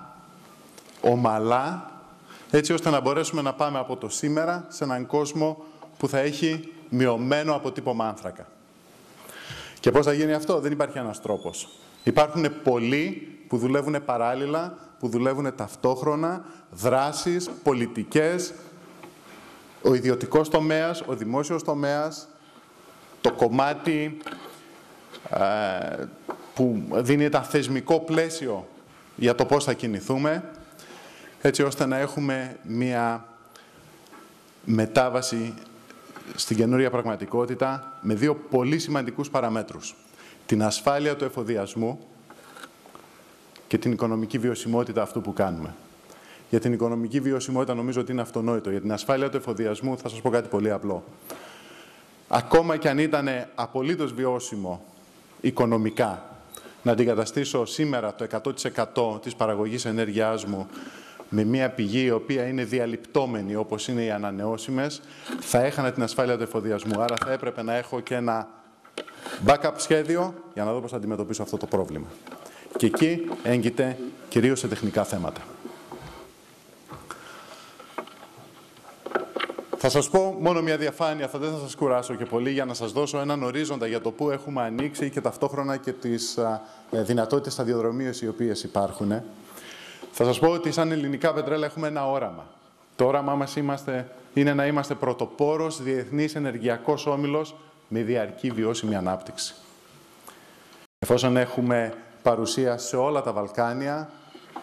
ομαλά, έτσι ώστε να μπορέσουμε να πάμε από το σήμερα σε έναν κόσμο που θα έχει μειωμένο αποτύπωμα άνθρακα. Και πώς θα γίνει αυτό, δεν υπάρχει ένας τρόπος. Υπάρχουν πολλοί που δουλεύουν παράλληλα, που δουλεύουν ταυτόχρονα, δράσεις, πολιτικές, ο ιδιωτικός τομέας, ο δημόσιος τομέας, το κομμάτι ε, που δίνει ένα θεσμικό πλαίσιο για το πώς θα κινηθούμε, έτσι ώστε να έχουμε μία μετάβαση στην καινούρια πραγματικότητα με δύο πολύ σημαντικούς παραμέτρους. Την ασφάλεια του εφοδιασμού και την οικονομική βιωσιμότητα αυτού που κάνουμε. Για την οικονομική βιωσιμότητα νομίζω ότι είναι αυτονόητο. Για την ασφάλεια του εφοδιασμού θα σας πω κάτι πολύ απλό. Ακόμα και αν ήταν απολύτως βιώσιμο οικονομικά να αντικαταστήσω σήμερα το 100% της παραγωγής ενέργειάς μου με μια πηγή η οποία είναι διαλειπτόμενη όπως είναι οι ανανεώσιμες, θα έχανα την ασφάλεια του εφοδιασμού. Άρα θα έπρεπε να έχω και ένα backup σχέδιο για να δω πώς θα αντιμετωπίσω αυτό το πρόβλημα. Και εκεί έγκυται κυρίως σε τεχνικά θέματα. Θα σας πω μόνο μια διαφάνεια, θα δεν θα σας κουράσω και πολύ, για να σας δώσω έναν ορίζοντα για το πού έχουμε ανοίξει και ταυτόχρονα και τις ε, δυνατότητες σταδιοδρομίες οι οποίες υπάρχουν. Θα σας πω ότι σαν ελληνικά πετρέλα έχουμε ένα όραμα. Το όραμά μας είμαστε, είναι να είμαστε πρωτοπόρος διεθνής ενεργειακός όμιλος με διαρκή βιώσιμη ανάπτυξη. Εφόσον έχουμε παρουσία σε όλα τα Βαλκάνια,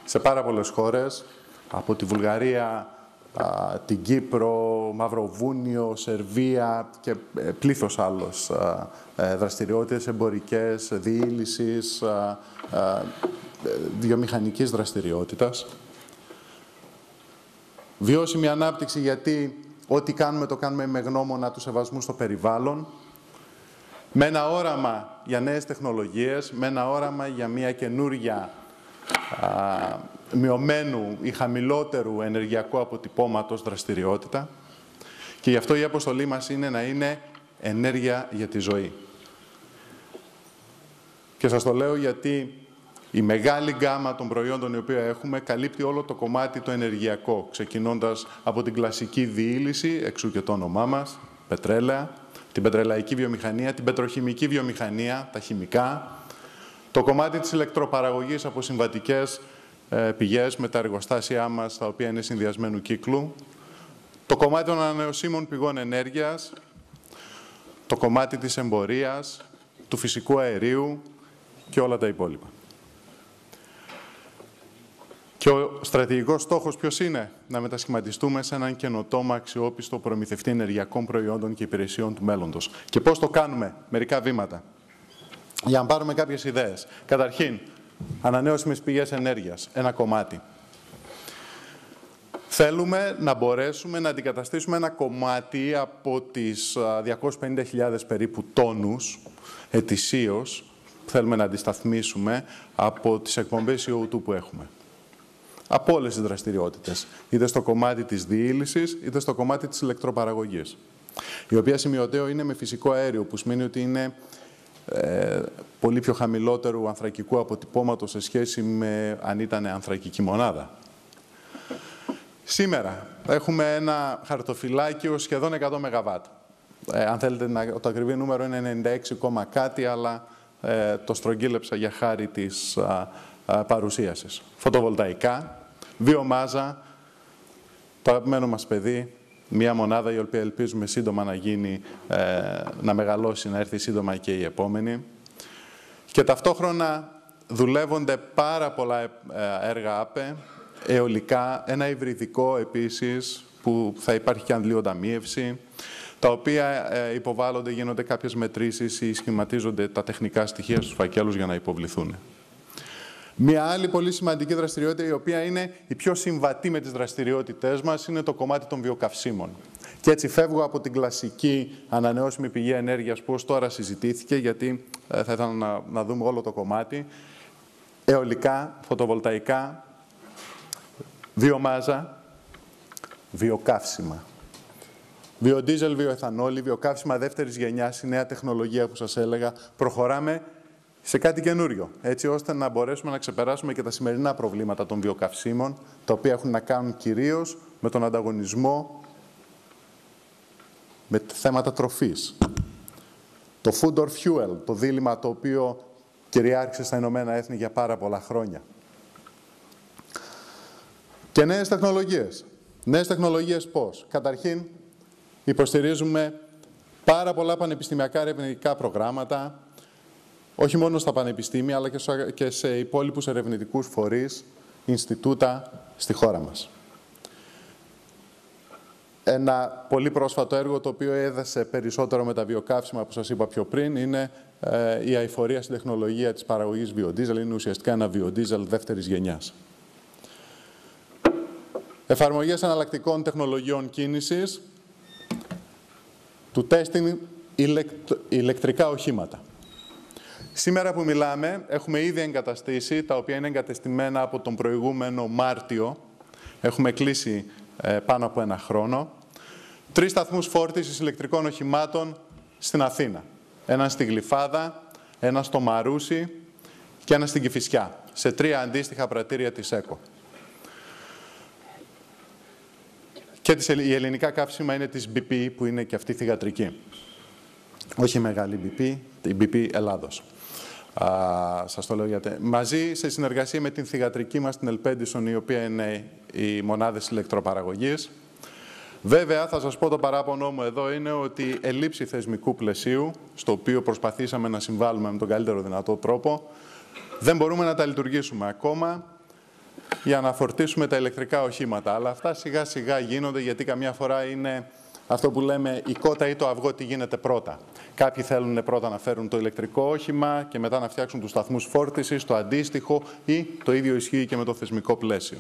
σε πάρα πολλές χώρες, από τη Βουλγαρία, την Κύπρο, Μαυροβούνιο, Σερβία και ε, πλήθος άλλος ε, δραστηριότητες εμπορικές, διήλυσης, βιομηχανικής δραστηριότητας. Βιώσιμη ανάπτυξη γιατί ό,τι κάνουμε το κάνουμε με γνώμονα τους σεβασμούς στο περιβάλλον, με ένα όραμα για νέες τεχνολογίες, με ένα όραμα για μια καινούρια α, μειωμένου ή χαμηλότερου ενεργειακού αποτυπώματος δραστηριότητα και γι' αυτό η αποστολή μας είναι να είναι ενέργεια για τη ζωή. Και σας το λέω γιατί η μεγάλη γκάμα των προϊόντων η οποία έχουμε καλύπτει όλο το κομμάτι το ενεργειακό, ξεκινώντας από την κλασική διήλυση, εξού και το όνομά μας, πετρέλαια, την πετρελαϊκή βιομηχανία, την πετροχημική βιομηχανία, τα χημικά, το κομμάτι της ηλεκτροπαραγωγής από συμβατικές ε, πηγές με τα εργοστάσια μας, τα οποία είναι συνδυασμένου κύκλου, το κομμάτι των ανανεωσίμων πηγών ενέργειας, το κομμάτι της εμπορίας, του φυσικού αερίου και όλα τα υπόλοιπα. Και ο στρατηγικός στόχος ποιος είναι; Να μετασχηματιστούμε σε έναν καινοτόμο αξιόπιστο προμηθευτή ενεργειακών προϊόντων και υπηρεσιών του μέλλοντος. Και πώς το κάνουμε; Μερικά βήματα. Για να πάρουμε κάποιες ιδέες. Καταρχήν, ανανεώσιμες πηγές ενέργειας. Ένα κομμάτι. Θέλουμε να μπορέσουμε να αντικαταστήσουμε ένα κομμάτι από τις 250.000 περίπου τόνους ετησίως θέλουμε να αντισταθμίσουμε από τις εκπομπές CO2 που έχουμε από όλες τις δραστηριότητες. Είτε στο κομμάτι της διήλυσης, είτε στο κομμάτι της ηλεκτροπαραγωγής. Η οποία σημειωτέο είναι με φυσικό αέριο, που σημαίνει ότι είναι ε, πολύ πιο χαμηλότερου ανθρακικού αποτυπώματος σε σχέση με αν ήταν ανθρακική μονάδα. Σήμερα έχουμε ένα χαρτοφυλάκιο σχεδόν 100 ΜΒ. Ε, αν θέλετε, το ακριβή νούμερο είναι 96, κάτι, αλλά ε, το στρογγύλεψα για χάρη της παρουσίασης. Φωτοβολταϊκά, βιομάζα, το αγαπημένο μας παιδί, μια μονάδα η οποία ελπίζουμε σύντομα να γίνει, ε, να μεγαλώσει, να έρθει σύντομα και η επόμενη. Και ταυτόχρονα δουλεύονται πάρα πολλά ε, έργα ΑΠΕ, αιωλικά, ένα υβριδικό επίσης, που θα υπάρχει και αντλιοταμίευση, τα οποία ε, υποβάλλονται, γίνονται κάποιες μετρήσεις ή σχηματίζονται τα τεχνικά στοιχεία στους φακέλους για να υποβληθούν. Μια άλλη πολύ σημαντική δραστηριότητα, η οποία είναι η πιο συμβατή με τις δραστηριότητές μας, είναι το κομμάτι των βιοκαυσίμων. Και έτσι φεύγω από την κλασική ανανεώσιμη πηγή ενέργειας που ως τώρα συζητήθηκε, γιατί ε, θα ήθελα να, να δούμε όλο το κομμάτι. αιωλικά, φωτοβολταϊκά, βιομάζα, βιοκαύσιμα. Βιοντίζελ, βιοεθανόλη, βιοκαύσιμα δεύτερης γενιάς, η νέα τεχνολογία που σας έλεγα. Προχωράμε σε κάτι καινούριο, έτσι ώστε να μπορέσουμε να ξεπεράσουμε και τα σημερινά προβλήματα των βιοκαυσίμων, τα οποία έχουν να κάνουν κυρίως με τον ανταγωνισμό με θέματα τροφής. Το food or fuel, το δίλημα το οποίο κυριάρχησε στα Ηνωμένα Έθνη για πάρα πολλά χρόνια. Και νέες τεχνολογίες. Νέες τεχνολογίες πώς; Καταρχήν, υποστηρίζουμε πάρα πολλά πανεπιστημιακά ερευνητικά προγράμματα, όχι μόνο στα πανεπιστήμια, αλλά και σε υπόλοιπους ερευνητικούς φορείς, Ινστιτούτα στη χώρα μας. Ένα πολύ πρόσφατο έργο το οποίο έδεσε περισσότερο με τα βιοκαύσιμα που σας είπα πιο πριν είναι ε, η αηφορία στην τεχνολογία της παραγωγής βιοντίζελ. Είναι ουσιαστικά ένα βιοντίζελ δεύτερης γενιάς. Εφαρμογές εναλλακτικών τεχνολογιών κίνησης, του testing ηλεκτρικά οχήματα. Σήμερα που μιλάμε, έχουμε ήδη εγκαταστήσει, τα οποία είναι εγκατεστημένα από τον προηγούμενο Μάρτιο. Έχουμε κλείσει ε, πάνω από ένα χρόνο. Τρεις σταθμούς φόρτισης ηλεκτρικών οχημάτων στην Αθήνα. Ένα στη Γλυφάδα, ένα στο Μαρούσι και ένα στην Κηφισιά, σε τρία αντίστοιχα πρατήρια της ΕΚΟ. Και η ελληνικά καύσιμα είναι της BP, που είναι και αυτή θηγατρική. Όχι μεγάλη BP, η BP Ελλάδος. Α, σας το λέω γιατί. Μαζί, σε συνεργασία με την θηγατρική μας, την Ελπέντισον, η οποία είναι οι μονάδες ηλεκτροπαραγωγής. Βέβαια, θα σας πω το παράπονο μου εδώ είναι ότι ελήψη θεσμικού πλαισίου, στο οποίο προσπαθήσαμε να συμβάλλουμε με τον καλύτερο δυνατό τρόπο, δεν μπορούμε να τα λειτουργήσουμε ακόμα για να φορτίσουμε τα ηλεκτρικά οχήματα. Αλλά αυτά σιγά σιγά γίνονται γιατί καμιά φορά είναι αυτό που λέμε η κότα ή το αυγό τι γίνεται πρώτα. Κάποιοι θέλουν πρώτα να φέρουν το ηλεκτρικό όχημα και μετά να φτιάξουν τους σταθμούς φόρτισης, το αντίστοιχο ή το ίδιο ισχύει και με το θεσμικό πλαίσιο.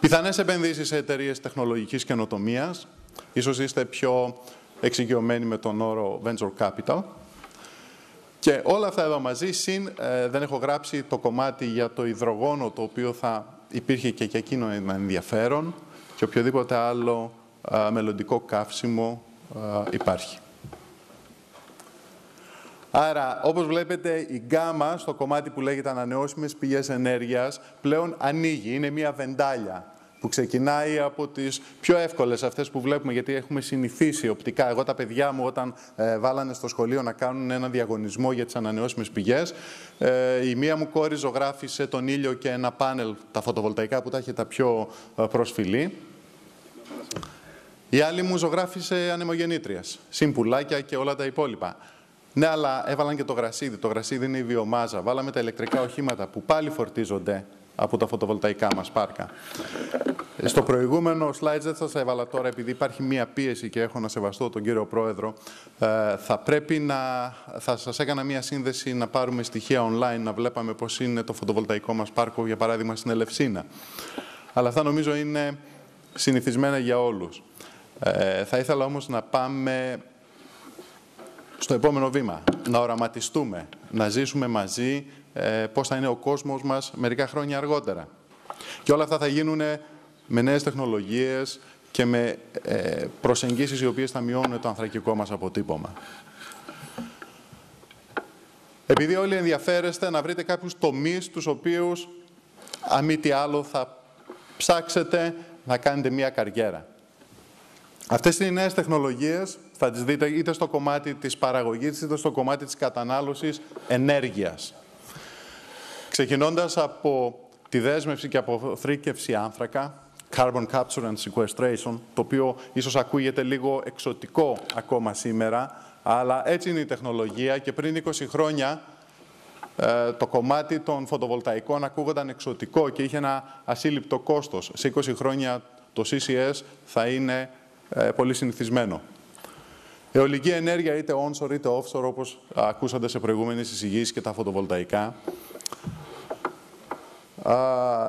Πιθανές επενδύσεις σε εταιρείες τεχνολογικής καινοτομίας. Ίσως είστε πιο εξοικειωμένοι με τον όρο venture capital. Και όλα αυτά εδώ μαζί, συν ε, δεν έχω γράψει το κομμάτι για το υδρογόνο, το οποίο θα υπήρχε και για εκείνο ένα ενδιαφέρον και οποιοδήποτε άλλο μελλοντικό καύσιμο υπάρχει. Άρα, όπως βλέπετε, η γκάμα στο κομμάτι που λέγεται ανανεώσιμες πηγές ενέργειας πλέον ανοίγει, είναι μια βεντάλια που ξεκινάει από τις πιο εύκολες αυτές που βλέπουμε, γιατί έχουμε συνηθίσει οπτικά. Εγώ τα παιδιά μου όταν ε, βάλανε στο σχολείο να κάνουν ένα διαγωνισμό για τις ανανεώσιμες πηγές, ε, η μία μου κόρη ζωγράφησε τον ήλιο και ένα πάνελ, τα φωτοβολταϊκά που τα είχε τα πιο ε, προσφυλή. Η άλλη μου ζωγράφησε ανεμογεννήτριας, συμπουλάκια και όλα τα υπόλοιπα. Ναι, αλλά έβαλαν και το γρασίδι. Το γρασίδι είναι η βιομάζα. Βάλαμε τα ηλεκτρικά οχήματα που πάλι φορτίζονται από τα φωτοβολταϊκά μας πάρκα. Στο προηγούμενο slide δεν θα έβαλα τώρα, επειδή υπάρχει μία πίεση και έχω να σεβαστώ τον κύριο Πρόεδρο, ε, θα πρέπει να... θα σας έκανα μία σύνδεση να πάρουμε στοιχεία online, να βλέπαμε πώς είναι το φωτοβολταϊκό μας πάρκο, για παράδειγμα, στην Ελευσίνα. Αλλά αυτά νομίζω είναι συνηθισμένα για όλους. Ε, θα ήθελα όμως να πάμε στο επόμενο βήμα, να οραματιστούμε, να ζήσουμε μαζί ε, πώς θα είναι ο κόσμος μας μερικά χρόνια αργότερα. Και όλα αυτά θα γίνουν με νέες τεχνολογίες και με ε, προσεγγίσεις οι οποίες θα μειώνουν το ανθρακικό μας αποτύπωμα. Επειδή όλοι ενδιαφέρεστε να βρείτε κάποιους τομείς τους οποίους, αν μη τι άλλο, θα ψάξετε να κάνετε μία καριέρα. Αυτές είναι οι νέες τεχνολογίες, θα τις δείτε είτε στο κομμάτι της παραγωγής, είτε στο κομμάτι της κατανάλωσης ενέργειας. Ξεκινώντας από τη δέσμευση και αποθρήκευση άνθρακα, carbon capture and sequestration, το οποίο ίσως ακούγεται λίγο εξωτικό ακόμα σήμερα, αλλά έτσι είναι η τεχνολογία και πριν 20 χρόνια ε, το κομμάτι των φωτοβολταϊκών ακούγονταν εξωτικό και είχε ένα ασύλληπτο κόστος. Σε 20 χρόνια το CCS θα είναι ε, πολύ συνηθισμένο. Αιωλική ενέργεια είτε onshore είτε offshore όπως ακούσατε σε προηγούμενες εισηγήσεις και τα φωτοβολταϊκά.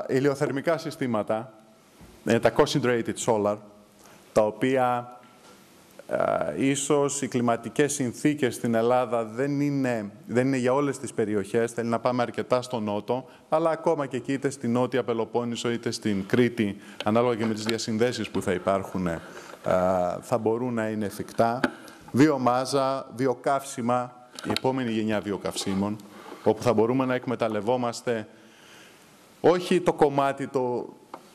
ηλιοθερμικά συστήματα, ε, τα concentrated solar, τα οποία ίσως οι κλιματικές συνθήκες στην Ελλάδα δεν είναι, δεν είναι για όλες τις περιοχές, θέλει να πάμε αρκετά στο νότο, αλλά ακόμα και εκεί είτε στην νότια Πελοπόννησο είτε στην Κρήτη, ανάλογα και με τις διασυνδέσεις που θα υπάρχουν, θα μπορούν να είναι εφικτά. Βιομάζα, βιοκαύσιμα, η επόμενη γενιά βιοκαυσίμων, όπου θα μπορούμε να εκμεταλλευόμαστε όχι το κομμάτι, το,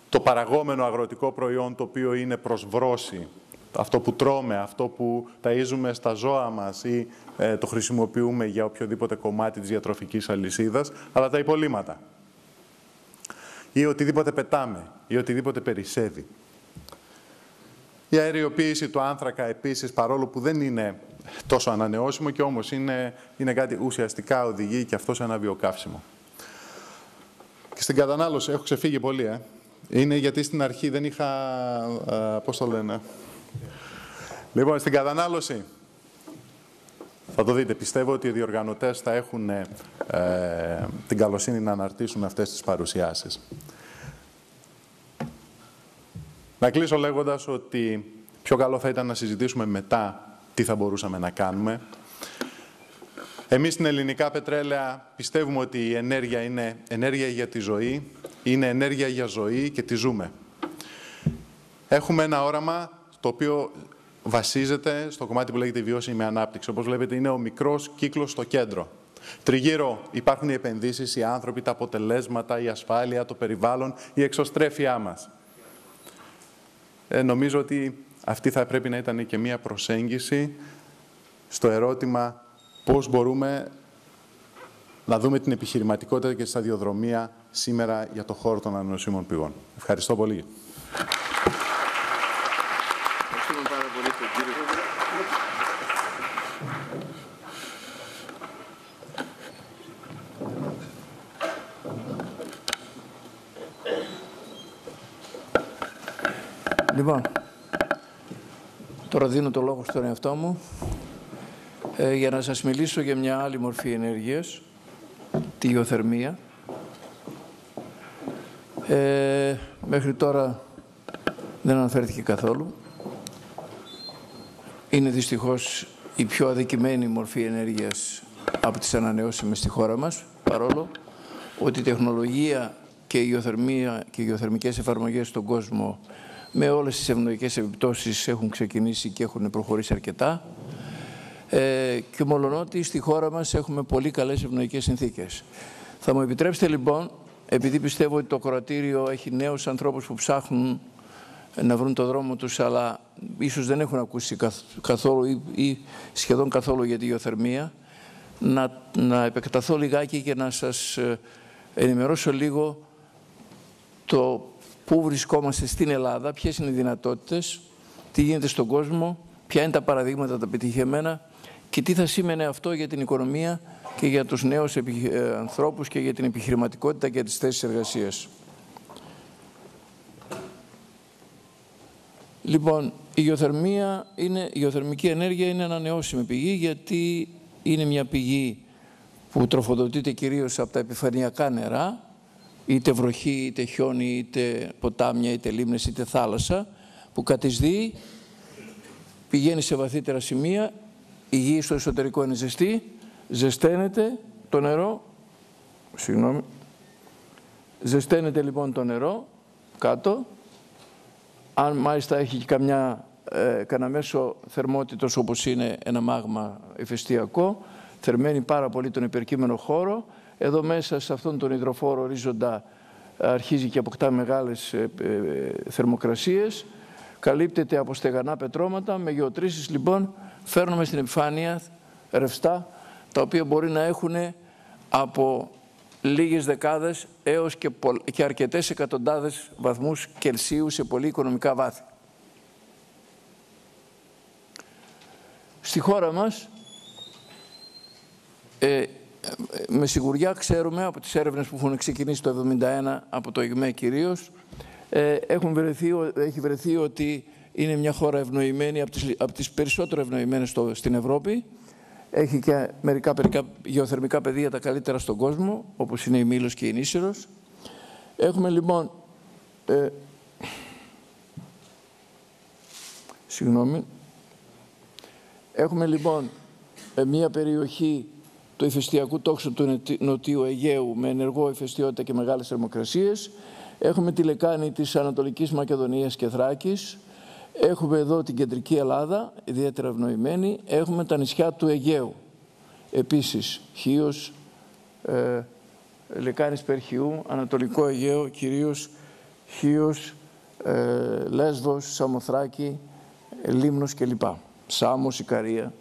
το παραγόμενο αγροτικό προϊόν το οποίο είναι προς βρώση, αυτό που τρώμε, αυτό που ταΐζουμε στα ζώα μας ή ε, το χρησιμοποιούμε για οποιοδήποτε κομμάτι της διατροφικής αλυσίδας, αλλά τα υπολείμματα. Ή οτιδήποτε πετάμε, ή οτιδήποτε περισσεύει. Η αεριοποίηση του άνθρακα επίσης, παρόλο που δεν είναι τόσο ανανεώσιμο και όμως είναι, είναι κάτι ουσιαστικά οδηγεί και αυτό σε ένα βιοκαύσιμο. Και στην κατανάλωση, έχω ξεφύγει πολύ, ε. Είναι γιατί στην αρχή δεν είχα, α, πώς το λένε, Λοιπόν, στην κατανάλωση, θα το δείτε, πιστεύω ότι οι διοργανωτές θα έχουν ε, την καλοσύνη να αναρτήσουν αυτές τις παρουσιάσεις. Να κλείσω λέγοντας ότι πιο καλό θα ήταν να συζητήσουμε μετά τι θα μπορούσαμε να κάνουμε. Εμείς στην ελληνικά πετρέλαια πιστεύουμε ότι η ενέργεια είναι ενέργεια για τη ζωή, είναι ενέργεια για ζωή και τη ζούμε. Έχουμε ένα όραμα το οποίο βασίζεται στο κομμάτι που λέγεται βιώσιμη ανάπτυξη. Όπως βλέπετε είναι ο μικρός κύκλος στο κέντρο. Τριγύρω υπάρχουν οι επενδύσεις, οι άνθρωποι, τα αποτελέσματα, η ασφάλεια, το περιβάλλον, η εξωστρέφειά μας. Ε, νομίζω ότι αυτή θα πρέπει να ήταν και μία προσέγγιση στο ερώτημα πώς μπορούμε να δούμε την επιχειρηματικότητα και τη σταδιοδρομία σήμερα για το χώρο των ανανοσίμων πηγών. Ευχαριστώ πολύ. Λοιπόν, τώρα δίνω το λόγο στον εαυτό μου ε, για να σας μιλήσω για μια άλλη μορφή ενέργειας, τη γεωθερμία. Ε, μέχρι τώρα δεν αναφέρθηκε καθόλου. Είναι δυστυχώς η πιο αδικημένη μορφή ενέργειας από τις ανανεώσιμες στη χώρα μας, παρόλο ότι η τεχνολογία και η γεωθερμία και οι γεωθερμικές εφαρμογές στον κόσμο με όλες τις ευνοϊκές επιπτώσεις έχουν ξεκινήσει και έχουν προχωρήσει αρκετά ε, και μολονότι στη χώρα μας έχουμε πολύ καλές ευνοϊκές συνθήκες. Θα μου επιτρέψετε λοιπόν, επειδή πιστεύω ότι το κορατήριο έχει νέους ανθρώπους που ψάχνουν να βρουν το δρόμο τους, αλλά ίσως δεν έχουν ακούσει καθόλου ή, ή σχεδόν καθόλου για τη γεωθερμία, να, να επεκταθώ λιγάκι και να σας ε, ενημερώσω λίγο το πού βρισκόμαστε στην Ελλάδα, ποιες είναι οι δυνατότητες, τι γίνεται στον κόσμο, ποια είναι τα παραδείγματα τα πετυχημένα και τι θα σήμαινε αυτό για την οικονομία και για τους νέους ε, ανθρώπους και για την επιχειρηματικότητα και τις θέσεις εργασίας. Λοιπόν, η γεωθερμία είναι, η γεωθερμική ενέργεια είναι ανανεώσιμη πηγή γιατί είναι μια πηγή που τροφοδοτείται κυρίως από τα επιφανειακά νερά είτε βροχή, είτε χιόνι, είτε ποτάμια, είτε λίμνες, είτε θάλασσα, που κατησδύει, πηγαίνει σε βαθύτερα σημεία, η γη στο εσωτερικό είναι ζεστή, ζεσταίνεται το νερό, συγγνώμη, ζεσταίνεται λοιπόν το νερό κάτω, αν μάλιστα έχει και καμιά, ε, κανένα μέσο θερμότητος όπως είναι ένα μάγμα ηφαιστειακό, θερμαίνει πάρα πολύ τον υπερκείμενο χώρο, εδώ μέσα σε αυτόν τον υδροφόρο ορίζοντα αρχίζει και αποκτά μεγάλες ε, ε, θερμοκρασίες, καλύπτεται από στεγανά πετρώματα, με γεωτρήσεις λοιπόν φέρνουμε στην επιφάνεια ρευστά, τα οποία μπορεί να έχουν από λίγες δεκάδες έως και, και αρκετές εκατοντάδες βαθμούς Κελσίου σε πολύ οικονομικά βάθη. Στη χώρα μας ε, με σιγουριά ξέρουμε από τις έρευνες που έχουν ξεκινήσει το 1971 από το ΕΓΜΕ κυρίως, ε, έχουν βρεθεί, έχει βρεθεί ότι είναι μια χώρα ευνοημένη, από τις, από τις περισσότερο ευνοημένες στο, στην Ευρώπη. Έχει και μερικά περικά γεωθερμικά πεδία τα καλύτερα στον κόσμο, όπως είναι η Μήλος και η Νήσυρος. Έχουμε λοιπόν... Ε, συγγνώμη. Έχουμε λοιπόν ε, μια περιοχή του ηφαιστειακού τόξου του Νοτιού Αιγαίου με ενεργό ηφαιστειότητα και μεγάλες θερμοκρασίες. Έχουμε τη λεκάνη της Ανατολικής Μακεδονίας και Θράκης. Έχουμε εδώ την κεντρική Ελλάδα, ιδιαίτερα ευνοημένη. Έχουμε τα νησιά του Αιγαίου. Επίσης, Χίος, ε, Λεκάνης Περχιού, Ανατολικό Αιγαίο, κυρίως Χίος, ε, Λέσβος, Σαμοθράκη, ε, Λίμνος κλπ. Σάμος, Ικαρία.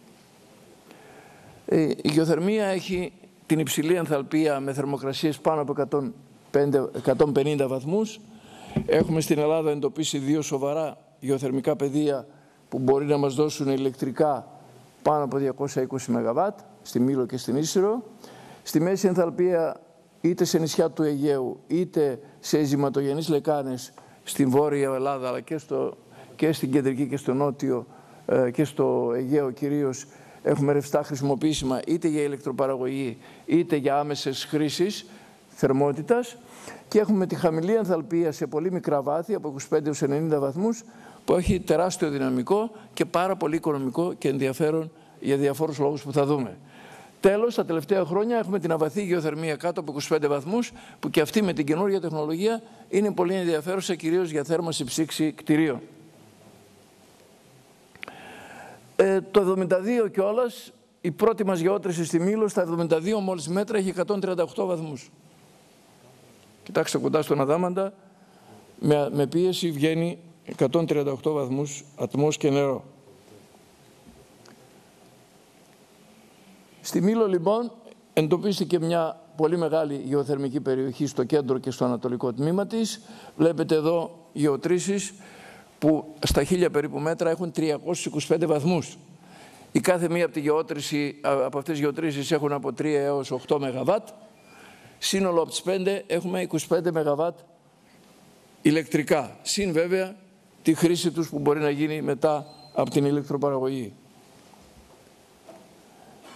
Ε, η γεωθερμία έχει την υψηλή ανθαλπία με θερμοκρασίες πάνω από 150 βαθμούς. Έχουμε στην Ελλάδα εντοπίσει δύο σοβαρά γεωθερμικά πεδία που μπορεί να μας δώσουν ηλεκτρικά πάνω από 220 ΜΒ, στη Μήλο και στην Ίσυρο. Στη μέση ενθαλπία είτε σε νησιά του Αιγαίου, είτε σε ζηματογενείς λεκάνες στην Βόρεια Ελλάδα, αλλά και, στο, και στην Κεντρική και στο Νότιο ε, και στο Αιγαίο κυρίως, έχουμε ρευστά χρησιμοποιήσιμα είτε για ηλεκτροπαραγωγή, είτε για άμεσες χρήσεις θερμότητας και έχουμε τη χαμηλή ανθαλπία σε πολύ μικρά βάθη, από 25 έως 90 βαθμούς, που έχει τεράστιο δυναμικό και πάρα πολύ οικονομικό και ενδιαφέρον για διαφόρους λόγους που θα δούμε. Τέλος, τα τελευταία χρόνια έχουμε την αβαθή γεωθερμία κάτω από 25 βαθμούς, που και αυτή με την καινούργια τεχνολογία είναι πολύ ενδιαφέρουσα, κυρίως για θέρμανση ψήξη κτηρίων. Ε, το 72 κιόλας, η πρώτη μας γεώτρηση στη Μήλο, στα 72 μόλις μέτρα, έχει 138 βαθμούς. Κοιτάξτε κοντά στον Αδάμαντα, με, με πίεση βγαίνει 138 βαθμούς ατμός και νερό. Στη Μήλο λοιπόν εντοπίστηκε μια πολύ μεγάλη γεωθερμική περιοχή στο κέντρο και στο ανατολικό τμήμα της. Βλέπετε εδώ γεωτρήσεις που στα χίλια περίπου μέτρα έχουν 325 βαθμούς. Η κάθε μία από, τη γεώτρηση, από αυτές τις γεωτρήσεις έχουν από 3 έως 8 ΜΒ. Σύνολο από τις 5 έχουμε 25 ΜΒ ηλεκτρικά. Συν βέβαια τη χρήση τους που μπορεί να γίνει μετά από την ηλεκτροπαραγωγή.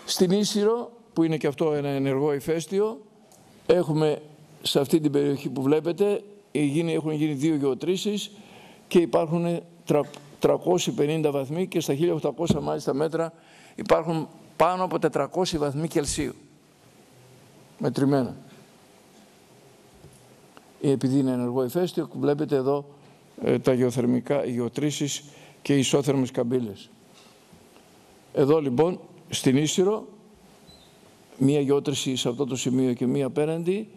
Στην Ίσυρο, που είναι και αυτό ένα ενεργό ηφαίστειο, έχουμε σε αυτή την περιοχή που βλέπετε, έχουν γίνει δύο γεωτρήσεις και υπάρχουν 350 βαθμοί και στα 1800 μάλιστα μέτρα υπάρχουν πάνω από 400 βαθμοί Κελσίου. Μετρημένα. Επειδή είναι ενεργό ηφαίστειο, βλέπετε εδώ ε, τα γεωθερμικά, οι γεωτρήσεις και οι ισόθερμες καμπύλες. Εδώ λοιπόν στην Ίσυρο, μία γεώτρηση σε αυτό το σημείο και μία απέναντι,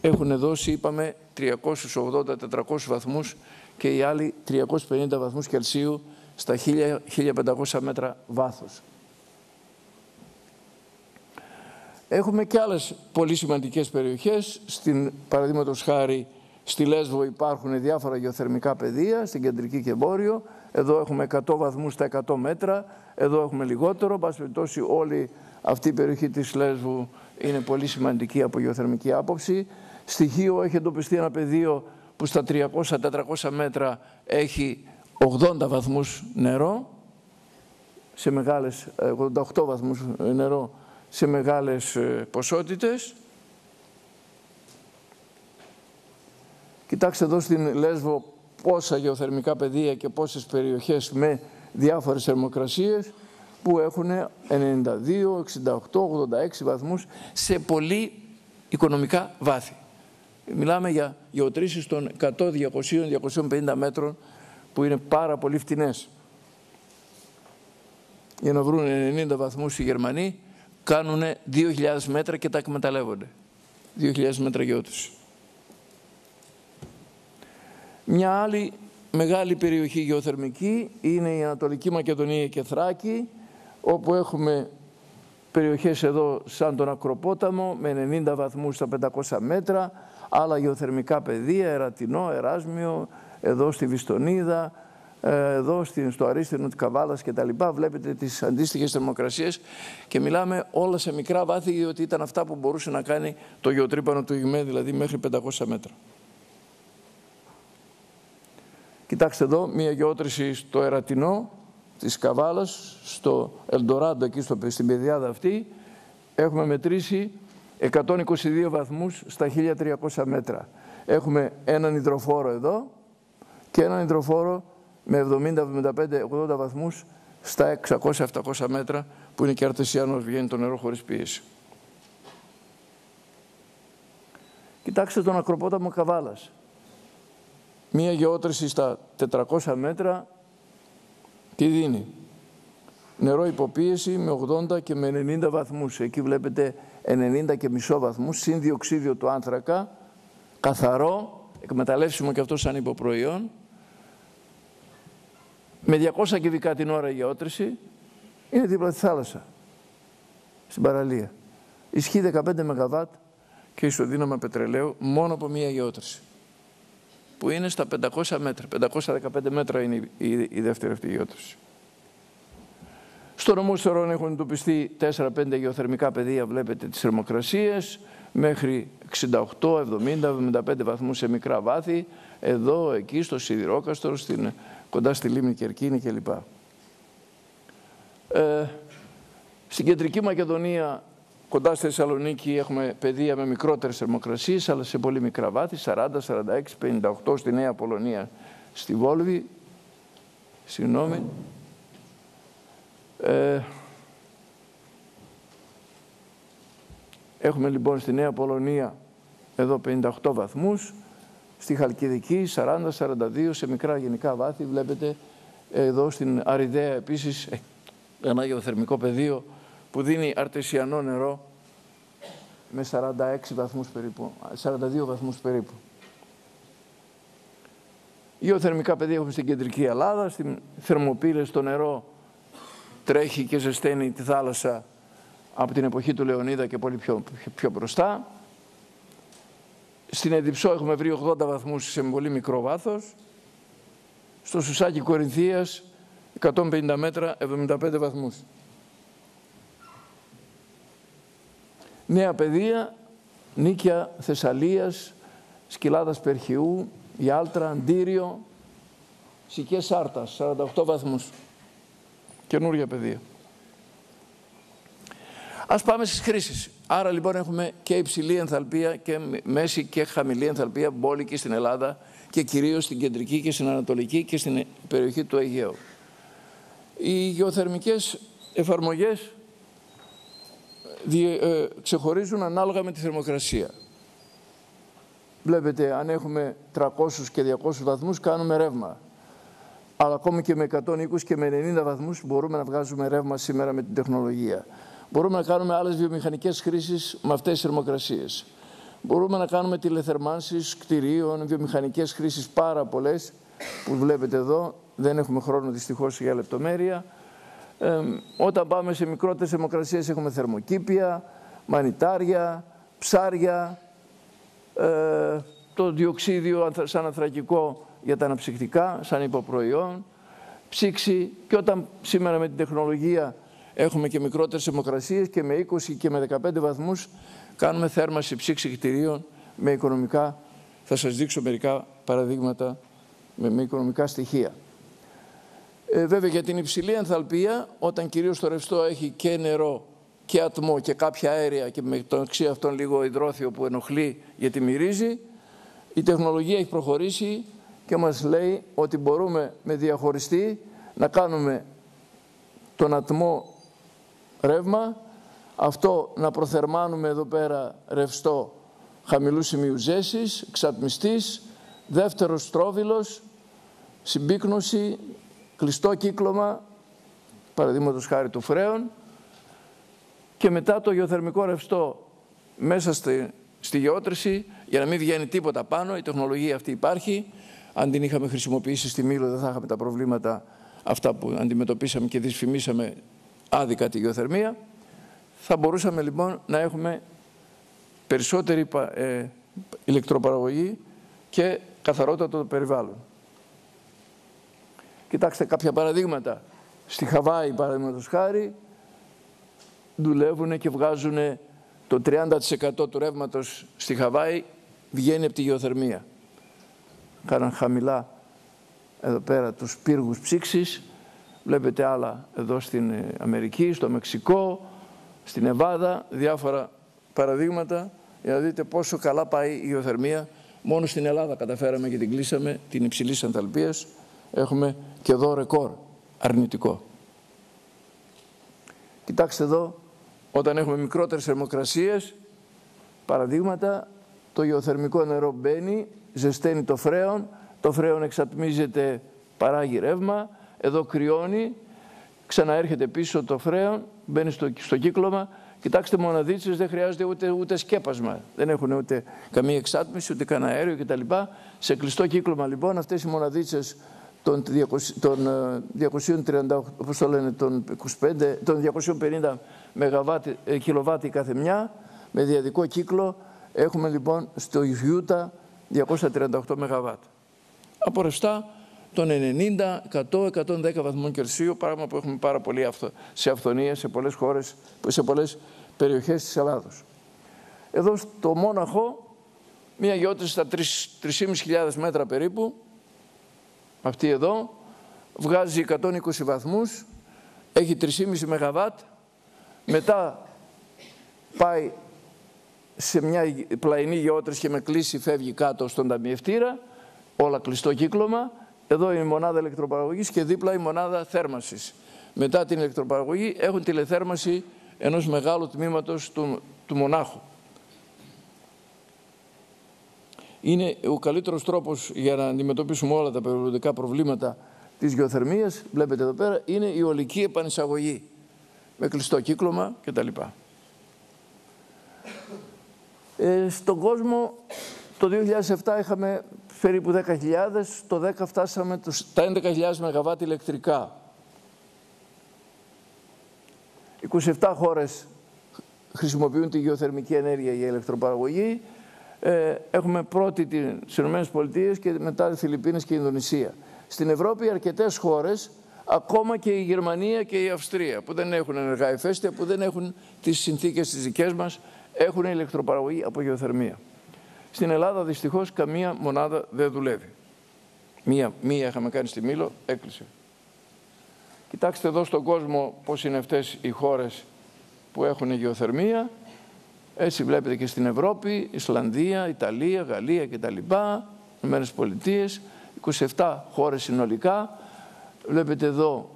έχουν δώσει, είπαμε, 380-400 βαθμούς και οι άλλοι 350 βαθμούς Κελσίου στα 1500 μέτρα βάθος. Έχουμε και άλλες πολύ σημαντικές περιοχές. Στην, παραδείγματος χάρη, στη Λέσβο υπάρχουν διάφορα γεωθερμικά πεδία, στην κεντρική και βόρειο. Εδώ έχουμε 100 βαθμούς στα 100 μέτρα, εδώ έχουμε λιγότερο. Πάση περιπτώσει όλη αυτή η περιοχή της Λέσβου είναι πολύ σημαντική από γεωθερμική άποψη. Στοιχείο έχει εντοπιστεί ένα πεδίο που στα 300-400 μέτρα έχει 80 βαθμούς νερό, σε μεγάλες, 88 ε, βαθμούς νερό σε μεγάλες ε, ποσότητες. Κοιτάξτε εδώ στην Λέσβο πόσα γεωθερμικά πεδία και πόσες περιοχές με διάφορες θερμοκρασίες που έχουν 92, 68, 86 βαθμούς σε πολύ οικονομικά βάθη. Μιλάμε για γεωτρήσεις των 100, 200, 250 μέτρων που είναι πάρα πολύ φτηνές. Για να βρουν 90 βαθμούς οι Γερμανοί κάνουν 2.000 μέτρα και τα εκμεταλλεύονται. 2.000 μέτρα γεώτρηση. Μια άλλη μεγάλη περιοχή γεωθερμική είναι η Ανατολική Μακεδονία και Θράκη, όπου έχουμε περιοχές εδώ σαν τον Ακροπόταμο με 90 βαθμούς στα 500 μέτρα, άλλα γεωθερμικά πεδία, Ερατινό, Εράσμιο, εδώ στη Βιστονίδα, ε, εδώ στο Αρίστινο της Καβάλας και τα λοιπά. Βλέπετε τις αντίστοιχες θερμοκρασίες και μιλάμε όλα σε μικρά βάθη, διότι ήταν αυτά που μπορούσε να κάνει το γεωτρύπανο του Ιγμέ, δηλαδή μέχρι 500 μέτρα. Κοιτάξτε εδώ, μία γεώτρηση στο Ερατινό της Καβάλας, στο Ελντοράντο, εκεί στο, στην πεδιάδα αυτή, έχουμε μετρήσει 122 βαθμούς στα 1300 μέτρα. Έχουμε έναν υδροφόρο εδώ και έναν υδροφόρο με 70, 75, 80 βαθμούς στα 600-700 μέτρα που είναι και αρτεσιανός, βγαίνει το νερό χωρίς πίεση. Κοιτάξτε τον ακροπόταμο Καβάλας. Μία γεώτρηση στα 400 μέτρα τι δίνει; Νερό υποπίεση με 80 και με 90 βαθμούς. Εκεί βλέπετε 90 και μισό βαθμούς, συν διοξίδιο του άνθρακα, καθαρό, εκμεταλλεύσιμο και αυτό σαν υποπροϊόν, με 200 κυβικά την ώρα η γεώτρηση, είναι δίπλα τη θάλασσα, στην παραλία. Ισχύει 15 ΜΒ και ισοδύναμα πετρελαίου μόνο από μία γεώτρηση που είναι στα 500 μέτρα. 515 μέτρα είναι η, η δεύτερη αυτή γεώτρηση. Στο νομό Στερών έχουν εντοπιστεί 4-5 γεωθερμικά πεδία, βλέπετε τις θερμοκρασίες, μέχρι 68, 70, 75 βαθμούς σε μικρά βάθη, εδώ, εκεί, στο Σιδηρόκαστρο, στην, κοντά στη Λίμνη Κερκίνη κλπ. Ε, στην Κεντρική Μακεδονία Κοντά στη Θεσσαλονίκη έχουμε πεδία με μικρότερες θερμοκρασίες, αλλά σε πολύ μικρά βάθη, 40, 46, 58 στη Νέα Πολωνία, στη Βόλβη. Συγγνώμη. Ε, έχουμε λοιπόν στη Νέα Πολωνία εδώ 58 βαθμούς, στη Χαλκιδική 40-42 σε μικρά γενικά βάθη, βλέπετε εδώ στην Αριδαία επίσης ε, ένα γεωθερμικό πεδίο που δίνει αρτεσιανό νερό με 46 βαθμούς περίπου, 42 βαθμούς περίπου. Γεωθερμικά πεδία έχουμε στην κεντρική Ελλάδα, στην Θερμοπύλες το νερό τρέχει και ζεσταίνει τη θάλασσα από την εποχή του Λεωνίδα και πολύ πιο, πιο μπροστά. Στην Εδιψό έχουμε βρει 80 βαθμούς σε πολύ μικρό βάθος. Στο Σουσάκι Κορινθίας 150 μέτρα 75 βαθμούς. Νέα Παιδεία, Νίκια Θεσσαλίας, Σκυλάδας Περχιού, Ιάλτρα, Αντίριο, Σικές Σάρτας, 48 βαθμούς. Καινούρια παιδεία. Ας πάμε στις χρήσεις. Άρα λοιπόν έχουμε και υψηλή ενθαλπία και μέση και χαμηλή ενθαλπία μπόλικη στην Ελλάδα και κυρίως στην κεντρική και στην ανατολική και στην περιοχή του Αιγαίου. Οι γεωθερμικές εφαρμογές ε, ξεχωρίζουν ανάλογα με τη θερμοκρασία. Βλέπετε, αν έχουμε 300 και 200 βαθμούς κάνουμε ρεύμα. Αλλά ακόμη και με 120 και με 90 βαθμούς μπορούμε να βγάζουμε ρεύμα σήμερα με την τεχνολογία. Μπορούμε να κάνουμε άλλες βιομηχανικές χρήσεις με αυτές τις θερμοκρασίες. Μπορούμε να κάνουμε τηλεθερμάνσεις κτηρίων, βιομηχανικές χρήσεις πάρα πολλές που βλέπετε εδώ. Δεν έχουμε χρόνο δυστυχώς για λεπτομέρεια όταν πάμε σε μικρότερες θερμοκρασίες έχουμε θερμοκήπια, μανιτάρια, ψάρια, ε, το διοξίδιο σαν ανθρακικό για τα αναψυκτικά, σαν υποπροϊόν, ψήξη και όταν σήμερα με την τεχνολογία έχουμε και μικρότερες θερμοκρασίες και με 20 και με 15 βαθμούς κάνουμε θέρμαση ψήξη κτηρίων με οικονομικά, θα σας δείξω μερικά παραδείγματα με, με οικονομικά στοιχεία. Ε, βέβαια για την υψηλή ενθαλπία, όταν κυρίως το ρευστό έχει και νερό και ατμό και κάποια αέρια και με τον εξή αυτόν λίγο υδρόθιο που ενοχλεί γιατί μυρίζει, η τεχνολογία έχει προχωρήσει και μας λέει ότι μπορούμε με διαχωριστή να κάνουμε τον ατμό ρεύμα, αυτό να προθερμάνουμε εδώ πέρα ρευστό χαμηλούς σημείου ζέσης, ξαπνιστής, δεύτερος στρόβιλος, συμπίκνωση, κλειστό κύκλωμα, παραδείγματος χάρη του φρέων, και μετά το γεωθερμικό ρευστό μέσα στη, στη γεώτρηση, για να μην βγαίνει τίποτα πάνω, η τεχνολογία αυτή υπάρχει. Αν την είχαμε χρησιμοποιήσει στη Μήλο δεν θα είχαμε τα προβλήματα αυτά που αντιμετωπίσαμε και δυσφημίσαμε άδικα τη γεωθερμία. Θα μπορούσαμε λοιπόν να έχουμε περισσότερη ε, ηλεκτροπαραγωγή και καθαρότητα των περιβάλλον. Κοιτάξτε κάποια παραδείγματα. Στη Χαβάη, παραδείγματος χάρη, δουλεύουν και βγάζουν το 30% του ρεύματος στη Χαβάη βγαίνει από τη γεωθερμία. Κάναν χαμηλά εδώ πέρα τους πύργους ψήξης. Βλέπετε άλλα εδώ στην Αμερική, στο Μεξικό, στην Εβάδα, διάφορα παραδείγματα για να δείτε πόσο καλά πάει η γεωθερμία. Μόνο στην Ελλάδα καταφέραμε και την κλείσαμε την υψηλή ανθαλπίας. Έχουμε και εδώ ρεκόρ αρνητικό. Κοιτάξτε εδώ, όταν έχουμε μικρότερες θερμοκρασίες, παραδείγματα, το γεωθερμικό νερό μπαίνει, ζεσταίνει το φρέον, το φρέον εξατμίζεται, παράγει ρεύμα, εδώ κρυώνει, ξαναέρχεται πίσω το φρέον, μπαίνει στο, στο κύκλωμα. Κοιτάξτε, μοναδίτσες δεν χρειάζεται ούτε, ούτε σκέπασμα. Δεν έχουν ούτε καμία εξάτμιση, ούτε κανένα αέριο κτλ. Σε κλειστό κύκλωμα λοιπόν αυτές οι μοναδίτσες των, 230, ε, όπως το λένε, των, 25, των 250 ΜΒ, ε, κιλοβάτι κάθε μια, με διαδικό κύκλο, έχουμε λοιπόν στο Ιούτα 238 ΜΒ. Από ρευστά των 90, 100, 110 βαθμών Κελσίου, πράγμα που έχουμε πάρα πολύ σε αυθονία σε πολλές χώρες, σε πολλές περιοχές της Ελλάδος. Εδώ στο Μόναχο, μία γεώτρηση στα 3.500 μέτρα περίπου, αυτή εδώ, βγάζει 120 βαθμούς, έχει 3,5 ΜΒ, μετά πάει σε μια πλαϊνή γεώτρηση και με κλίση φεύγει κάτω στον ταμιευτήρα, όλα κλειστό κύκλωμα, εδώ είναι η μονάδα ηλεκτροπαραγωγής και δίπλα η μονάδα θέρμανσης. Μετά την ηλεκτροπαραγωγή έχουν τηλεθέρμανση ενός μεγάλου τμήματος του, του μονάχου. Είναι ο καλύτερος τρόπος για να αντιμετωπίσουμε όλα τα περιβαλλοντικά προβλήματα της γεωθερμίας, βλέπετε εδώ πέρα, είναι η ολική επανεισαγωγή με κλειστό κύκλωμα κτλ. Ε, στον κόσμο το 2007 είχαμε περίπου 10.000, το 10 φτάσαμε τα 11.000 ΜΒ ηλεκτρικά. 27 χώρες χρησιμοποιούν τη γεωθερμική ενέργεια για ηλεκτροπαραγωγή. Ε, έχουμε πρώτη τις ΗΠΑ και μετά τις Φιλιππίνες και η Ινδονησία. Στην Ευρώπη αρκετές χώρες, ακόμα και η Γερμανία και η Αυστρία, που δεν έχουν ενεργά ηφαίστεια, που δεν έχουν τις συνθήκες τις δικές μας, έχουν ηλεκτροπαραγωγή από γεωθερμία. Στην Ελλάδα δυστυχώς καμία μονάδα δεν δουλεύει. Μία, μία είχαμε κάνει στη Μήλο, έκλεισε. Κοιτάξτε εδώ στον κόσμο πώς είναι αυτές οι χώρες που έχουν γεωθερμία. Έτσι βλέπετε και στην Ευρώπη, Ισλανδία, Ιταλία, Γαλλία κτλ. Ηνωμένες Πολιτείες, 27 χώρες συνολικά. Βλέπετε εδώ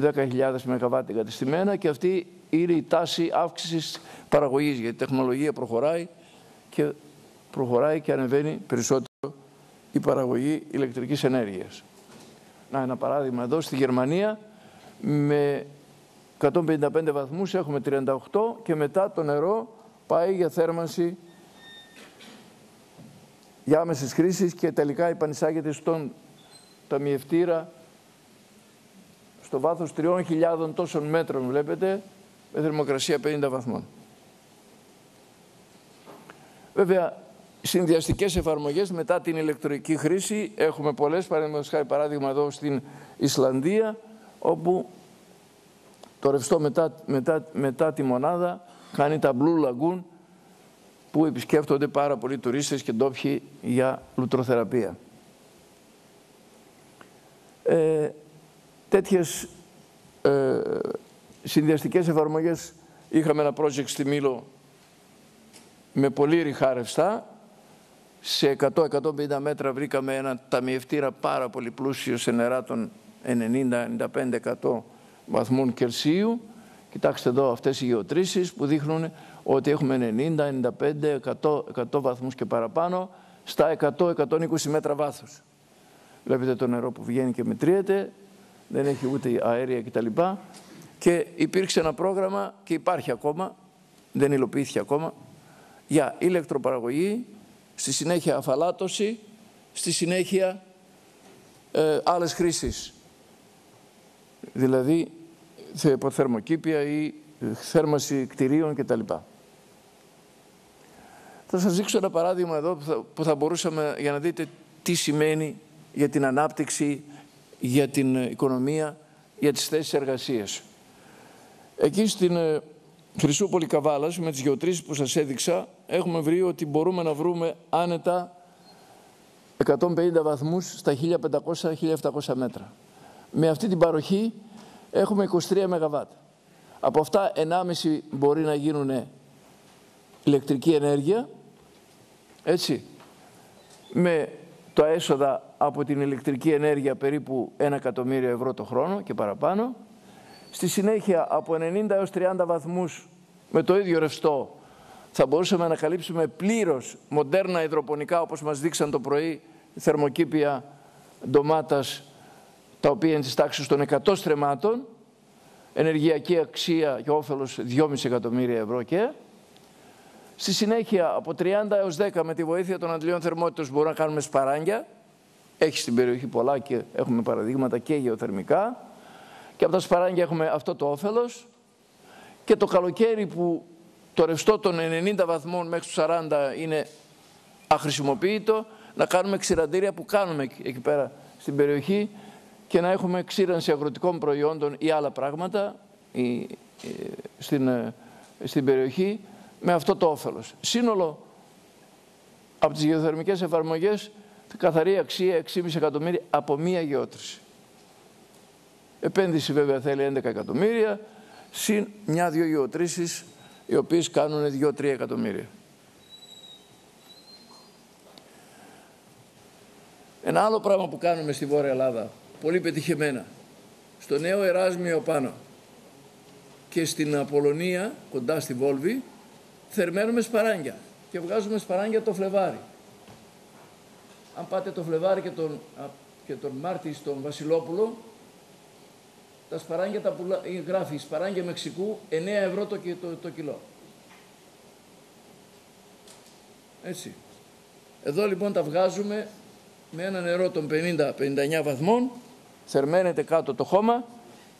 10.000 ΜΒ εγκατεστημένα και αυτή είναι η τάση αύξησης παραγωγής γιατί η τεχνολογία προχωράει και προχωράει και ανεβαίνει περισσότερο η παραγωγή ηλεκτρικής ενέργειας. Να, ένα παράδειγμα εδώ, στη Γερμανία με 155 βαθμούς έχουμε 38 και μετά το νερό πάει για θέρμανση για άμεσες χρήσεις και τελικά υπανισάγεται στον ταμιευτήρα στο βάθος 3.000 τόσων μέτρων βλέπετε με θερμοκρασία 50 βαθμών. Βέβαια συνδυαστικές εφαρμογές μετά την ηλεκτρική χρήση. Έχουμε πολλές, παραδείγματος χάρη παράδειγμα εδώ στην Ισλανδία, όπου το ρευστό μετά, μετά, μετά τη μονάδα κάνει τα Blue Lagoon, που επισκέφτονται πάρα πολλοί τουρίστες και ντόπιοι για λουτροθεραπεία. Ε, τέτοιες ε, συνδυαστικές εφαρμογές είχαμε ένα project στη Μήλο με πολύ ρηχά ρευστά σε 100-150 μέτρα βρήκαμε ένα ταμιευτήρα πάρα πολύ πλούσιο σε νερά των 90-95% βαθμών Κελσίου. Κοιτάξτε εδώ αυτές οι γεωτρήσεις που δείχνουν ότι έχουμε 90, 95, 100, 100 βαθμούς και παραπάνω στα 100-120 μέτρα βάθος. Βλέπετε το νερό που βγαίνει και μετριέται, δεν έχει ούτε αέρια κτλ. Και υπήρξε ένα πρόγραμμα και υπάρχει ακόμα, δεν υλοποιήθηκε ακόμα, για ηλεκτροπαραγωγή στη συνέχεια αφαλάτωση, στη συνέχεια ε, άλλες χρήσεις. Δηλαδή θερμοκήπια ή ε, θέρμαση κτηρίων κτλ. Θα σας δείξω ένα παράδειγμα εδώ που θα, μπορούσαμε για να δείτε τι σημαίνει για την ανάπτυξη, για την οικονομία, για τις θέσεις εργασίας. Εκεί στην ε, Χρυσούπολη Καβάλας με τις γεωτρήσεις που σας έδειξα έχουμε βρει ότι μπορούμε να βρούμε άνετα 150 βαθμούς στα 1500-1700 μέτρα. Με αυτή την παροχή έχουμε 23 ΜΒ. Από αυτά 1,5 μπορεί να γίνουν ηλεκτρική ενέργεια, έτσι, με το έσοδα από την ηλεκτρική ενέργεια περίπου 1 εκατομμύριο ευρώ το χρόνο και παραπάνω. Στη συνέχεια από 90 έως 30 βαθμούς με το ίδιο ρευστό θα μπορούσαμε να καλύψουμε πλήρως μοντέρνα υδροπονικά όπως μας δείξαν το πρωί θερμοκήπια ντομάτας τα οποία είναι της τάξης των 100 στρεμάτων ενεργειακή αξία και όφελος 2,5 εκατομμύρια ευρώ και στη συνέχεια από 30 έως 10 με τη βοήθεια των αντλίων θερμότητας μπορούμε να κάνουμε σπαράγγια. Έχει στην περιοχή πολλά και έχουμε παραδείγματα και γεωθερμικά και από τα σπαράγγια έχουμε αυτό το όφελος και το καλοκαίρι που το ρευστό των 90 βαθμών μέχρι τους 40 είναι αχρησιμοποιητό, να κάνουμε ξηραντήρια που κάνουμε εκεί πέρα στην περιοχή και να έχουμε ξύρανση αγροτικών προϊόντων ή άλλα πράγματα στην, ε, στην περιοχή με αυτό το όφελος. Σύνολο από τις γεωθερμικές εφαρμογές καθαρή αξία 6,5 εκατομμύρια από μία γεώτρηση. Επένδυση βέβαια θέλει 11 εκατομμύρια, συν μια-δυο γεωτρήσεις οι οποίες κάνουν 2-3 εκατομμύρια. Ένα άλλο πράγμα που κάνουμε στη Βόρεια Ελλάδα, πολύ πετυχημένα, στο νέο Εράσμιο πάνω και στην Απολωνία, κοντά στη Βόλβη, θερμαίνουμε σπαράγγια και βγάζουμε σπαράγγια το Φλεβάρι. Αν πάτε το Φλεβάρι και τον, και τον Μάρτι στον Βασιλόπουλο, τα σπαράγγια τα πουλά, γράφει σπαράγγια Μεξικού 9 ευρώ το, το, το κιλό. Έτσι. Εδώ λοιπόν τα βγάζουμε με ένα νερό των 50-59 βαθμών, θερμαίνεται κάτω το χώμα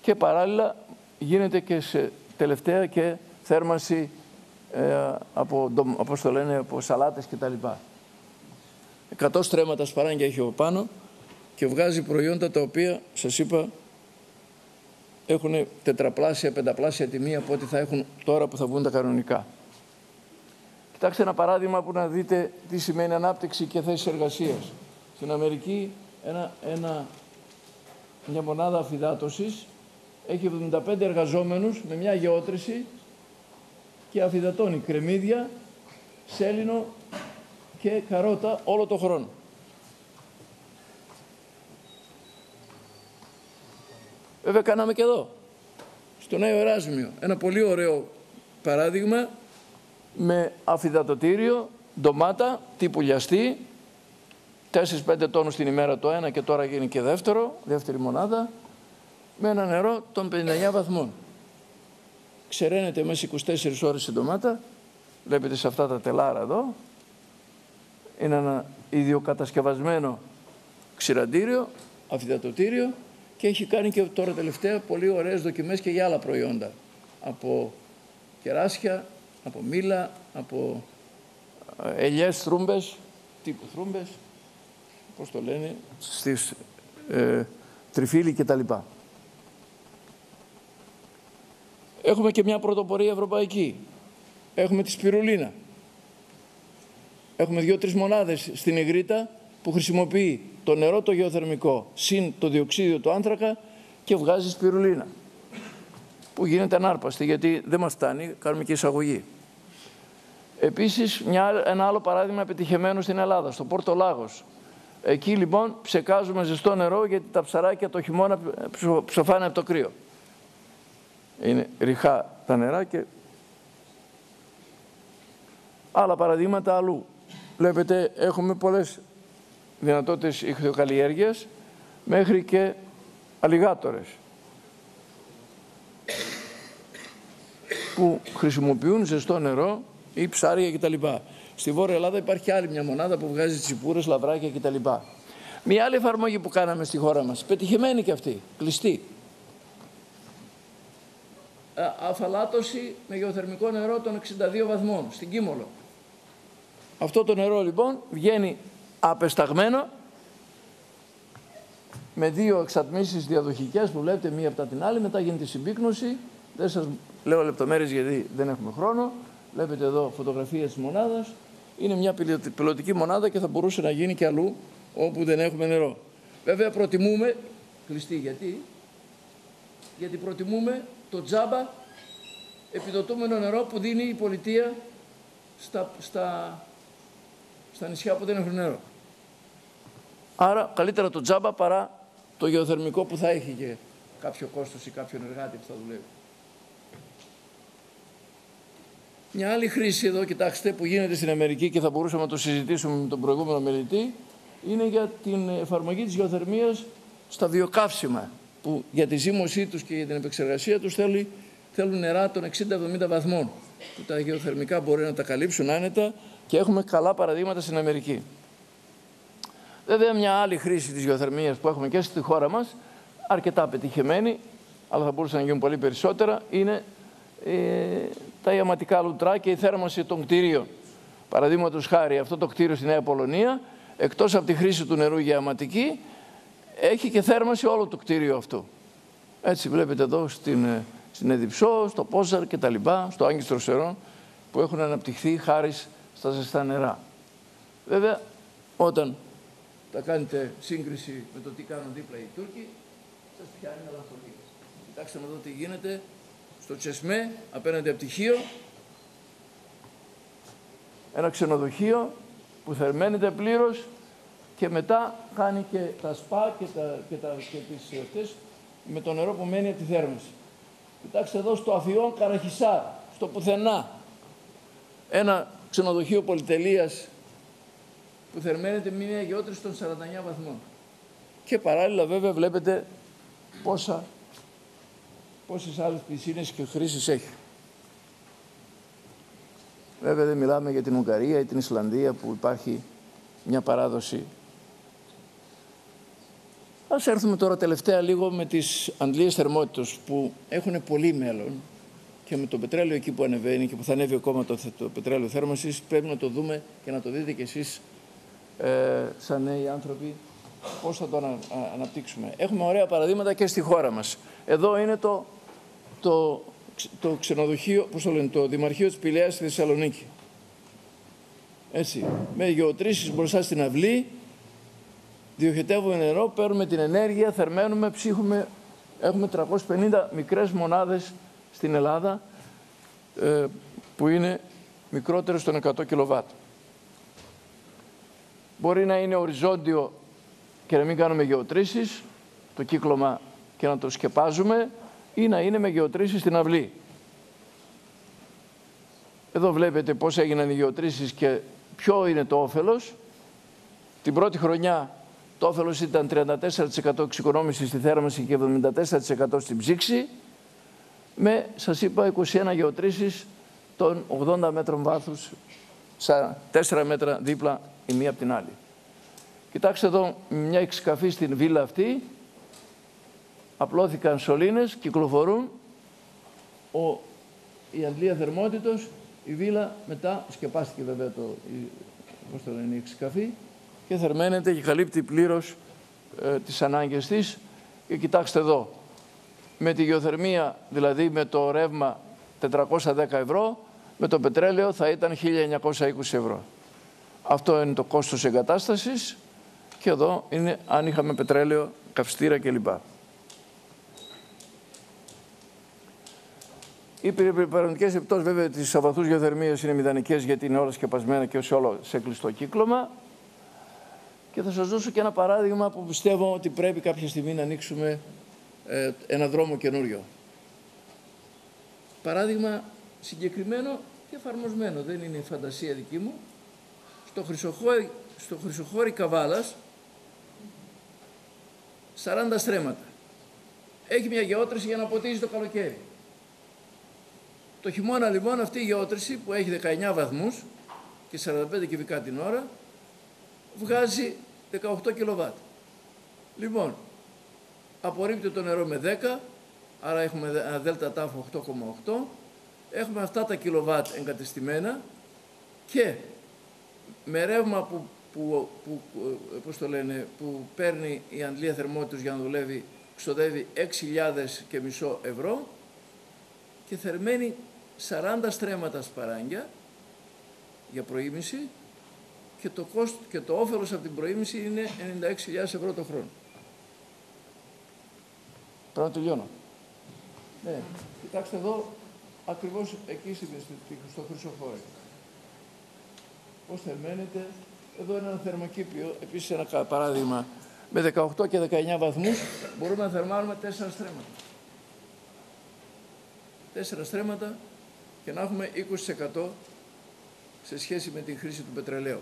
και παράλληλα γίνεται και σε τελευταία και θέρμανση ε, από, όπως το λένε, από σαλάτες κτλ. 100 στρέμματα σπαράγγια έχει από πάνω και βγάζει προϊόντα τα οποία σας είπα έχουν τετραπλάσια, πενταπλάσια τιμή από ό,τι θα έχουν τώρα που θα βγουν τα κανονικά. Κοιτάξτε ένα παράδειγμα που να δείτε τι σημαίνει ανάπτυξη και θέση εργασίας. Στην Αμερική ένα, ένα, μια μονάδα αφυδάτωσης έχει 75 εργαζόμενους με μια γεώτρηση και αφυδατώνει κρεμμύδια, σέλινο και καρότα όλο το χρόνο. Βέβαια κάναμε και εδώ, στο Νέο Εράσμιο, ένα πολύ ωραίο παράδειγμα με αφιδατοτήριο, ντομάτα, τύπου λιαστή, 4-5 τόνους την ημέρα το ένα και τώρα γίνει και δεύτερο, δεύτερη μονάδα, με ένα νερό των 59 βαθμών. Ξεραίνεται μέσα 24 ώρες η ντομάτα, βλέπετε σε αυτά τα τελάρα εδώ, είναι ένα ιδιοκατασκευασμένο ξηραντήριο, αφιδατοτήριο και έχει κάνει και τώρα τελευταία πολύ ωραίες δοκιμές και για άλλα προϊόντα. Από κεράσια, από μήλα, από ε, ελιές θρούμπες, τύπου θρούμπες, πώς το λένε, στις ε, τριφύλι και τα λοιπά. Έχουμε και μια πρωτοπορία ευρωπαϊκή. Έχουμε τη σπιρουλίνα. Έχουμε δύο-τρεις μονάδες στην Ιγρήτα που χρησιμοποιεί το νερό το γεωθερμικό συν το διοξίδιο του άνθρακα και βγάζεις σπιρουλίνα που γίνεται ανάρπαστη γιατί δεν μας φτάνει, κάνουμε και εισαγωγή. Επίσης μια, ένα άλλο παράδειγμα επιτυχημένο στην Ελλάδα, στο Πόρτο Λάγος. Εκεί λοιπόν ψεκάζουμε ζεστό νερό γιατί τα ψαράκια το χειμώνα ψοφάνε από το κρύο. Είναι ριχά τα νερά και άλλα παραδείγματα αλλού. Βλέπετε έχουμε πολλές δυνατότητες ηχθειοκαλλιέργειας μέχρι και αλιγάτορες που χρησιμοποιούν ζεστό νερό ή ψάρια κτλ. Στη Βόρεια Ελλάδα υπάρχει άλλη μια μονάδα που βγάζει τσιπούρες, λαβράκια κτλ. Μια άλλη εφαρμογή που κάναμε στη χώρα μας, πετυχημένη και αυτή, κλειστή. Αφαλάτωση με γεωθερμικό νερό των 62 βαθμών, στην Κίμολο. Αυτό το νερό λοιπόν βγαίνει απεσταγμένο με δύο εξατμίσεις διαδοχικές που βλέπετε μία από την άλλη, μετά γίνεται η συμπίκνωση. Δεν σας λέω λεπτομέρειες γιατί δεν έχουμε χρόνο. Βλέπετε εδώ φωτογραφία της μονάδας. Είναι μια πιλωτική μονάδα και θα μπορούσε να γίνει και αλλού όπου δεν έχουμε νερό. Βέβαια προτιμούμε, κλειστή γιατί, γιατί προτιμούμε το τζάμπα επιδοτούμενο νερό που δίνει η πολιτεία στα, στα στα νησιά που δεν έχουν νερό. Άρα καλύτερα το τζάμπα παρά το γεωθερμικό που θα έχει και κάποιο κόστος ή κάποιον εργάτη που θα δουλεύει. Μια άλλη χρήση εδώ, κοιτάξτε, που γίνεται στην Αμερική και θα μπορούσαμε να το συζητήσουμε με τον προηγούμενο μελητή, είναι για την εφαρμογή της γεωθερμίας στα βιοκαύσιμα, που για τη ζύμωσή τους και για την επεξεργασία τους θέλει, θέλουν νερά των 60-70 βαθμών, που τα γεωθερμικά μπορεί να τα καλύψουν άνετα και έχουμε καλά παραδείγματα στην Αμερική. Βέβαια, μια άλλη χρήση της γεωθερμίας που έχουμε και στη χώρα μας, αρκετά πετυχημένη, αλλά θα μπορούσαν να γίνουν πολύ περισσότερα, είναι ε, τα ιαματικά λουτρά και η θέρμανση των κτηρίων. Παραδείγματος χάρη, αυτό το κτίριο στη Νέα Πολωνία, εκτός από τη χρήση του νερού για αματική, έχει και θέρμανση όλο το κτίριο αυτό. Έτσι βλέπετε εδώ στην, ε, στην Εδιψό, στο Πόζαρ και τα λοιπά, στο Άγγιστρο Σερών, που έχουν αναπτυχθεί χάρη στα ζεστά νερά. Βέβαια, όταν θα κάνετε σύγκριση με το τι κάνουν δίπλα οι Τούρκοι, σας πιάνει μελαγχολία. Κοιτάξτε να δω τι γίνεται στο Τσεσμέ, απέναντι από τυχείο, ένα ξενοδοχείο που θερμαίνεται πλήρως και μετά κάνει και τα σπα και, τα, και, τα, και τις αυτές με το νερό που μένει από τη θέρμανση. Κοιτάξτε εδώ στο Αφιόν Καραχισάρ, στο πουθενά, ένα ξενοδοχείο πολυτελείας που θερμαίνεται μια γεώτρηση των 49 βαθμών. Και παράλληλα βέβαια βλέπετε πόσα, πόσες άλλες πισίνες και χρήσεις έχει. Βέβαια δεν μιλάμε για την Ουγγαρία ή την Ισλανδία που υπάρχει μια παράδοση. Ας έρθουμε τώρα τελευταία λίγο με τις αντλίες θερμότητας που έχουν πολύ μέλλον και με το πετρέλαιο εκεί που ανεβαίνει και που θα ανέβει ακόμα το, το πετρέλαιο θέρμανσης πρέπει να το δούμε και να το δείτε κι εσείς ε, σαν νέοι άνθρωποι πώς θα το αναπτύξουμε. Έχουμε ωραία παραδείγματα και στη χώρα μας. Εδώ είναι το, το, το ξενοδοχείο, πώς το λένε, το Δημαρχείο της Πηλαίας στη Θεσσαλονίκη. Έτσι, με γεωτρήσεις μπροστά στην αυλή, διοχετεύουμε νερό, παίρνουμε την ενέργεια, θερμαίνουμε, ψύχουμε. Έχουμε 350 μικρές μονάδες στην Ελλάδα ε, που είναι μικρότερες των 100 κιλοβάτ. Μπορεί να είναι οριζόντιο και να μην κάνουμε γεωτρήσεις, το κύκλωμα και να το σκεπάζουμε ή να είναι με γεωτρήσεις στην αυλή. Εδώ βλέπετε πώς έγιναν οι γεωτρήσεις και ποιο είναι το όφελος. Την πρώτη χρονιά το όφελος ήταν 34% εξοικονόμηση στη θέρμανση και 74% στην ψήξη με, σας είπα, 21 γεωτρήσεις των 80 μέτρων βάθους, 4 μέτρα δίπλα η μία από την άλλη. Κοιτάξτε εδώ μια εξκαφή στην βίλα αυτή. Απλώθηκαν σωλήνες, κυκλοφορούν. Ο, η αντλία θερμότητος, η βίλα μετά σκεπάστηκε βέβαια το, η, πώς το λένε, η εξκαφή και θερμαίνεται και καλύπτει πλήρως ε, τις ανάγκες της. Και κοιτάξτε εδώ, με τη γεωθερμία, δηλαδή με το ρεύμα 410 ευρώ, με το πετρέλαιο θα ήταν 1920 ευρώ. Αυτό είναι το κόστος εγκατάστασης και εδώ είναι αν είχαμε πετρέλαιο, καυστήρα κλπ. Οι περιβαλλοντικές επιπτώσεις βέβαια της αβαθούς γεωθερμίας είναι μηδανικές γιατί είναι όλα σκεπασμένα και σε όλο σε κλειστό κύκλωμα. Και θα σας δώσω και ένα παράδειγμα που πιστεύω ότι πρέπει κάποια στιγμή να ανοίξουμε ε, ένα δρόμο καινούριο. Παράδειγμα συγκεκριμένο και εφαρμοσμένο, δεν είναι η φαντασία δική μου στο Χρυσοχώρι, στο Χρυσοχώρι Καβάλας 40 στρέμματα. Έχει μια γεώτρηση για να ποτίζει το καλοκαίρι. Το χειμώνα λοιπόν αυτή η γεώτρηση που έχει 19 βαθμούς και 45 κυβικά την ώρα βγάζει 18 κιλοβάτ. Λοιπόν, απορρίπτει το νερό με 10, άρα έχουμε ένα δέλτα τάφο 8,8, έχουμε αυτά τα κιλοβάτ εγκατεστημένα και με ρεύμα που, που, που, πώς το λένε, που παίρνει η αντλία θερμότητας για να δουλεύει, ξοδεύει 6.000 και μισό ευρώ και θερμαίνει 40 στρέμματα σπαράγγια για προήμιση και το, κόστο, και το όφελος από την προήμιση είναι 96.000 ευρώ το χρόνο. Πρέπει να τελειώνω. Ναι, κοιτάξτε εδώ, ακριβώς εκεί στο Χρυσοφόρη πώς θερμαίνεται. Εδώ είναι ένα θερμοκήπιο, επίσης ένα παράδειγμα με 18 και 19 βαθμούς μπορούμε να θερμάνουμε τέσσερα στρέμματα. Τέσσερα στρέμματα και να έχουμε 20% σε σχέση με τη χρήση του πετρελαίου.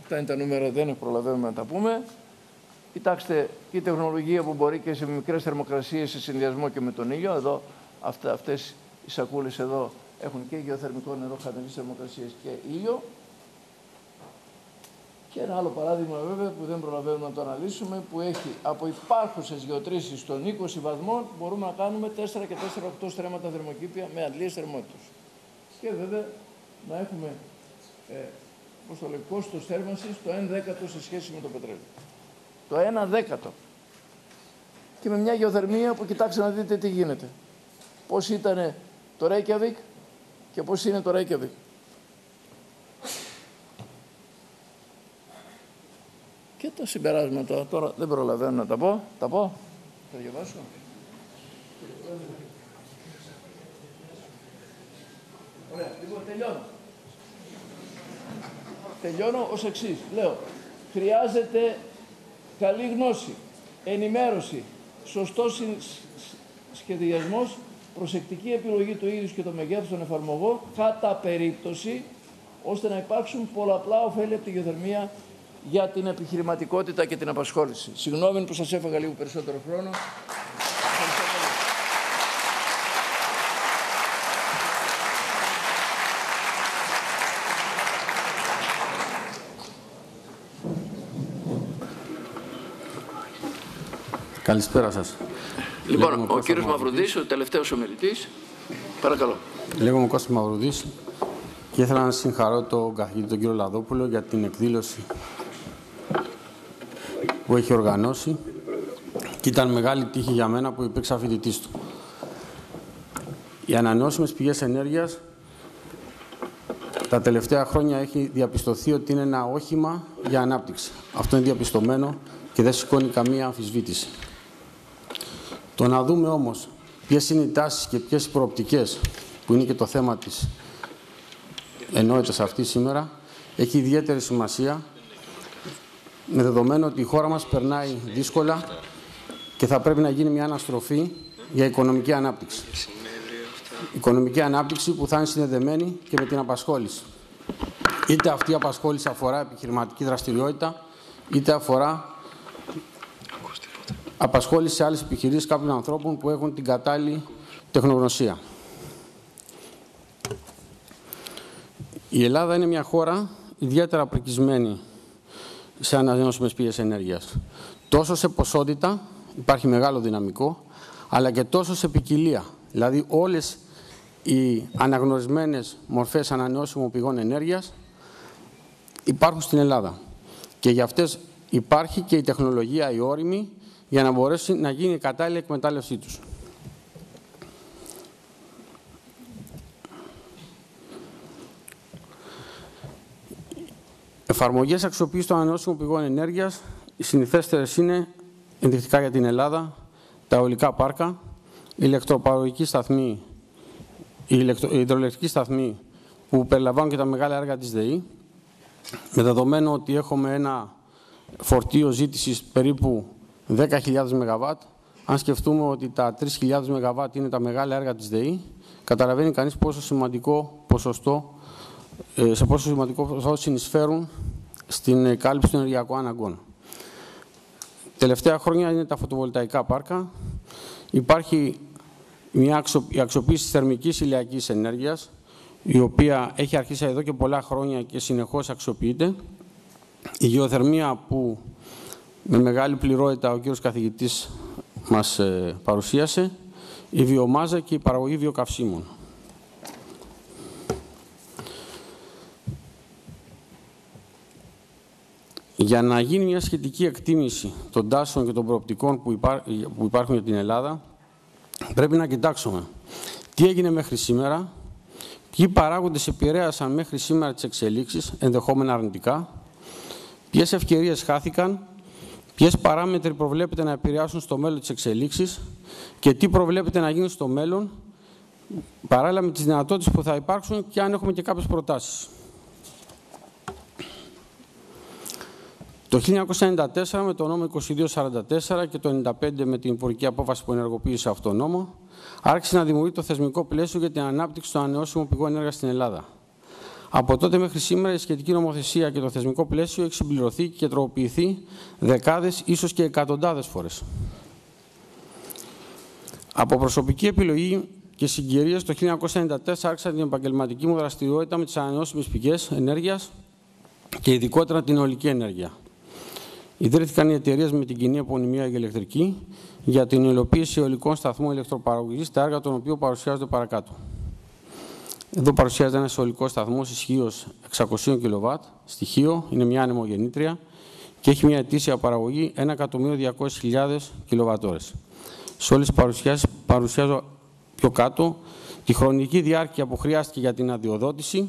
Αυτά είναι τα νούμερα, δεν προλαβαίνουμε να τα πούμε. Κοιτάξτε, η τεχνολογία που μπορεί και σε μικρές θερμοκρασίες σε συνδυασμό και με τον ήλιο, εδώ αυτά, αυτές οι σακούλες εδώ έχουν και γεωθερμικό νερό χαμηλής θερμοκρασίας και ήλιο. Και ένα άλλο παράδειγμα βέβαια που δεν προλαβαίνουμε να το αναλύσουμε που έχει από υπάρχουσες γεωτρήσεις των 20 βαθμών μπορούμε να κάνουμε 4 και 4 8 στρέμματα θερμοκήπια με αντλίες θερμότητας. Και βέβαια να έχουμε ε, πώς το λέει, κόστος θέρμανσης το 1 δέκατο σε σχέση με το πετρέλαιο. Το 1 δέκατο. Και με μια γεωθερμία που κοιτάξτε να δείτε τι γίνεται. Πώς ήταν το Reykjavik και πώς είναι το Reykjavik. Και τα συμπεράσματα τώρα δεν προλαβαίνω να τα πω. Τα πω. Θα διαβάσω. Ωραία. Λοιπόν, τελειώνω. Τελειώνω ως εξής. Λέω, χρειάζεται καλή γνώση, ενημέρωση, σωστός σχεδιασμός, προσεκτική επιλογή του ίδιου και το μεγέθους των εφαρμογών, κατά περίπτωση, ώστε να υπάρξουν πολλαπλά ωφέλη από τη γεωθερμία για την επιχειρηματικότητα και την απασχόληση. Συγγνώμη που σας έφαγα λίγο περισσότερο χρόνο. Καλησπέρα σας. Λοιπόν, ο κύριος Μαυρουδής, ο τελευταίος ομιλητής. Παρακαλώ. Λέγομαι Κώστας Μαυρουδής και ήθελα να συγχαρώ τον καθηγητή τον κύριο Λαδόπουλο για την εκδήλωση που έχει οργανώσει και ήταν μεγάλη τύχη για μένα που υπήρξα φοιτητής του. Οι ανανεώσιμες πηγές ενέργειας τα τελευταία χρόνια έχει διαπιστωθεί ότι είναι ένα όχημα για ανάπτυξη. Αυτό είναι διαπιστωμένο και δεν σηκώνει καμία αμφισβήτηση. Το να δούμε όμως ποιες είναι οι τάσεις και ποιες οι προοπτικές, που είναι και το θέμα της ενότητας αυτής σήμερα, έχει ιδιαίτερη σημασία, με δεδομένο ότι η χώρα μας περνάει δύσκολα και θα πρέπει να γίνει μια αναστροφή για οικονομική ανάπτυξη. Οικονομική ανάπτυξη που θα είναι συνδεδεμένη και με την απασχόληση. Είτε αυτή η απασχόληση αφορά επιχειρηματική δραστηριότητα, είτε αφορά απασχόληση σε άλλες επιχειρήσεις κάποιων ανθρώπων που έχουν την κατάλληλη τεχνογνωσία. Η Ελλάδα είναι μια χώρα ιδιαίτερα πρικισμένη σε ανανεώσιμες πηγές ενέργειας. Τόσο σε ποσότητα, υπάρχει μεγάλο δυναμικό, αλλά και τόσο σε ποικιλία. Δηλαδή όλες οι αναγνωρισμένες μορφές ανανεώσιμων πηγών ενέργειας υπάρχουν στην Ελλάδα. Και για αυτές υπάρχει και η τεχνολογία η όρημη για να μπορέσει να γίνει η κατάλληλη εκμετάλλευσή τους. Εφαρμογές αξιοποίησης των ανανεώσιμων πηγών ενέργειας, οι συνηθέστερες είναι ενδεικτικά για την Ελλάδα, τα ολικά πάρκα, η ηλεκτροπαραγωγική σταθμή, η υδροελεκτρική σταθμή που περιλαμβάνουν και τα μεγάλα έργα της ΔΕΗ, με δεδομένο ότι έχουμε ένα φορτίο ζήτησης περίπου 10.000 ΜΒ. Αν σκεφτούμε ότι τα 3.000 ΜΒ είναι τα μεγάλα έργα της ΔΕΗ, καταλαβαίνει κανείς πόσο σημαντικό ποσοστό, ε, σε πόσο σημαντικό ποσοστό συνεισφέρουν στην κάλυψη των ενεργειακών αναγκών. Τελευταία χρόνια είναι τα φωτοβολταϊκά πάρκα. Υπάρχει μια η αξιοποίηση θερμικής ηλιακής ενέργειας, η οποία έχει αρχίσει εδώ και πολλά χρόνια και συνεχώς αξιοποιείται. Η γεωθερμία που με μεγάλη πληρότητα ο κύριος καθηγητής μας ε, παρουσίασε, η βιομάζα και η παραγωγή βιοκαυσίμων. Για να γίνει μια σχετική εκτίμηση των τάσεων και των προοπτικών που, που υπάρχουν για την Ελλάδα, πρέπει να κοιτάξουμε τι έγινε μέχρι σήμερα, ποιοι παράγοντες επηρέασαν μέχρι σήμερα τις εξελίξεις, ενδεχόμενα αρνητικά, ποιες ευκαιρίες χάθηκαν Ποιες παράμετροι προβλέπετε να επηρεάσουν στο μέλλον τις εξελίξεις και τι προβλέπετε να γίνει στο μέλλον, παράλληλα με τις δυνατότητες που θα υπάρξουν και αν έχουμε και κάποιες προτάσεις. Το Το 1994 με το νόμο 2244 και το 1995 με την υπουργική απόφαση που ενεργοποίησε αυτό το νόμο, άρχισε να δημιουργεί το θεσμικό πλαίσιο για την ανάπτυξη των ανανεώσιμων πηγών ενέργεια στην Ελλάδα. Από τότε μέχρι σήμερα η σχετική νομοθεσία και το θεσμικό πλαίσιο έχει συμπληρωθεί και τροποποιηθεί δεκάδες, ίσως και εκατοντάδες φορές. Από προσωπική επιλογή και συγκυρίες το 1994 άρχισα την επαγγελματική μου δραστηριότητα με τις ανανεώσιμες πηγές ενέργειας και ειδικότερα την ολική ενέργεια. Ιδρύθηκαν οι εταιρείες με την κοινή επωνυμία για ηλεκτρική για την υλοποίηση αιωλικών σταθμών ηλεκτροπαραγωγής, τα έργα των οποίων παρουσιάζονται παρακάτω. Εδώ παρουσιάζεται ένας αιωλικός σταθμός ισχύως 600 κιλοβάτ. Στοιχείο είναι μια ανεμογεννήτρια και έχει μια ετήσια παραγωγή 1.200.000 κιλοβατόρε. Σε όλες τις παρουσιάσεις παρουσιάζω πιο κάτω τη χρονική διάρκεια που χρειάστηκε για την αδειοδότηση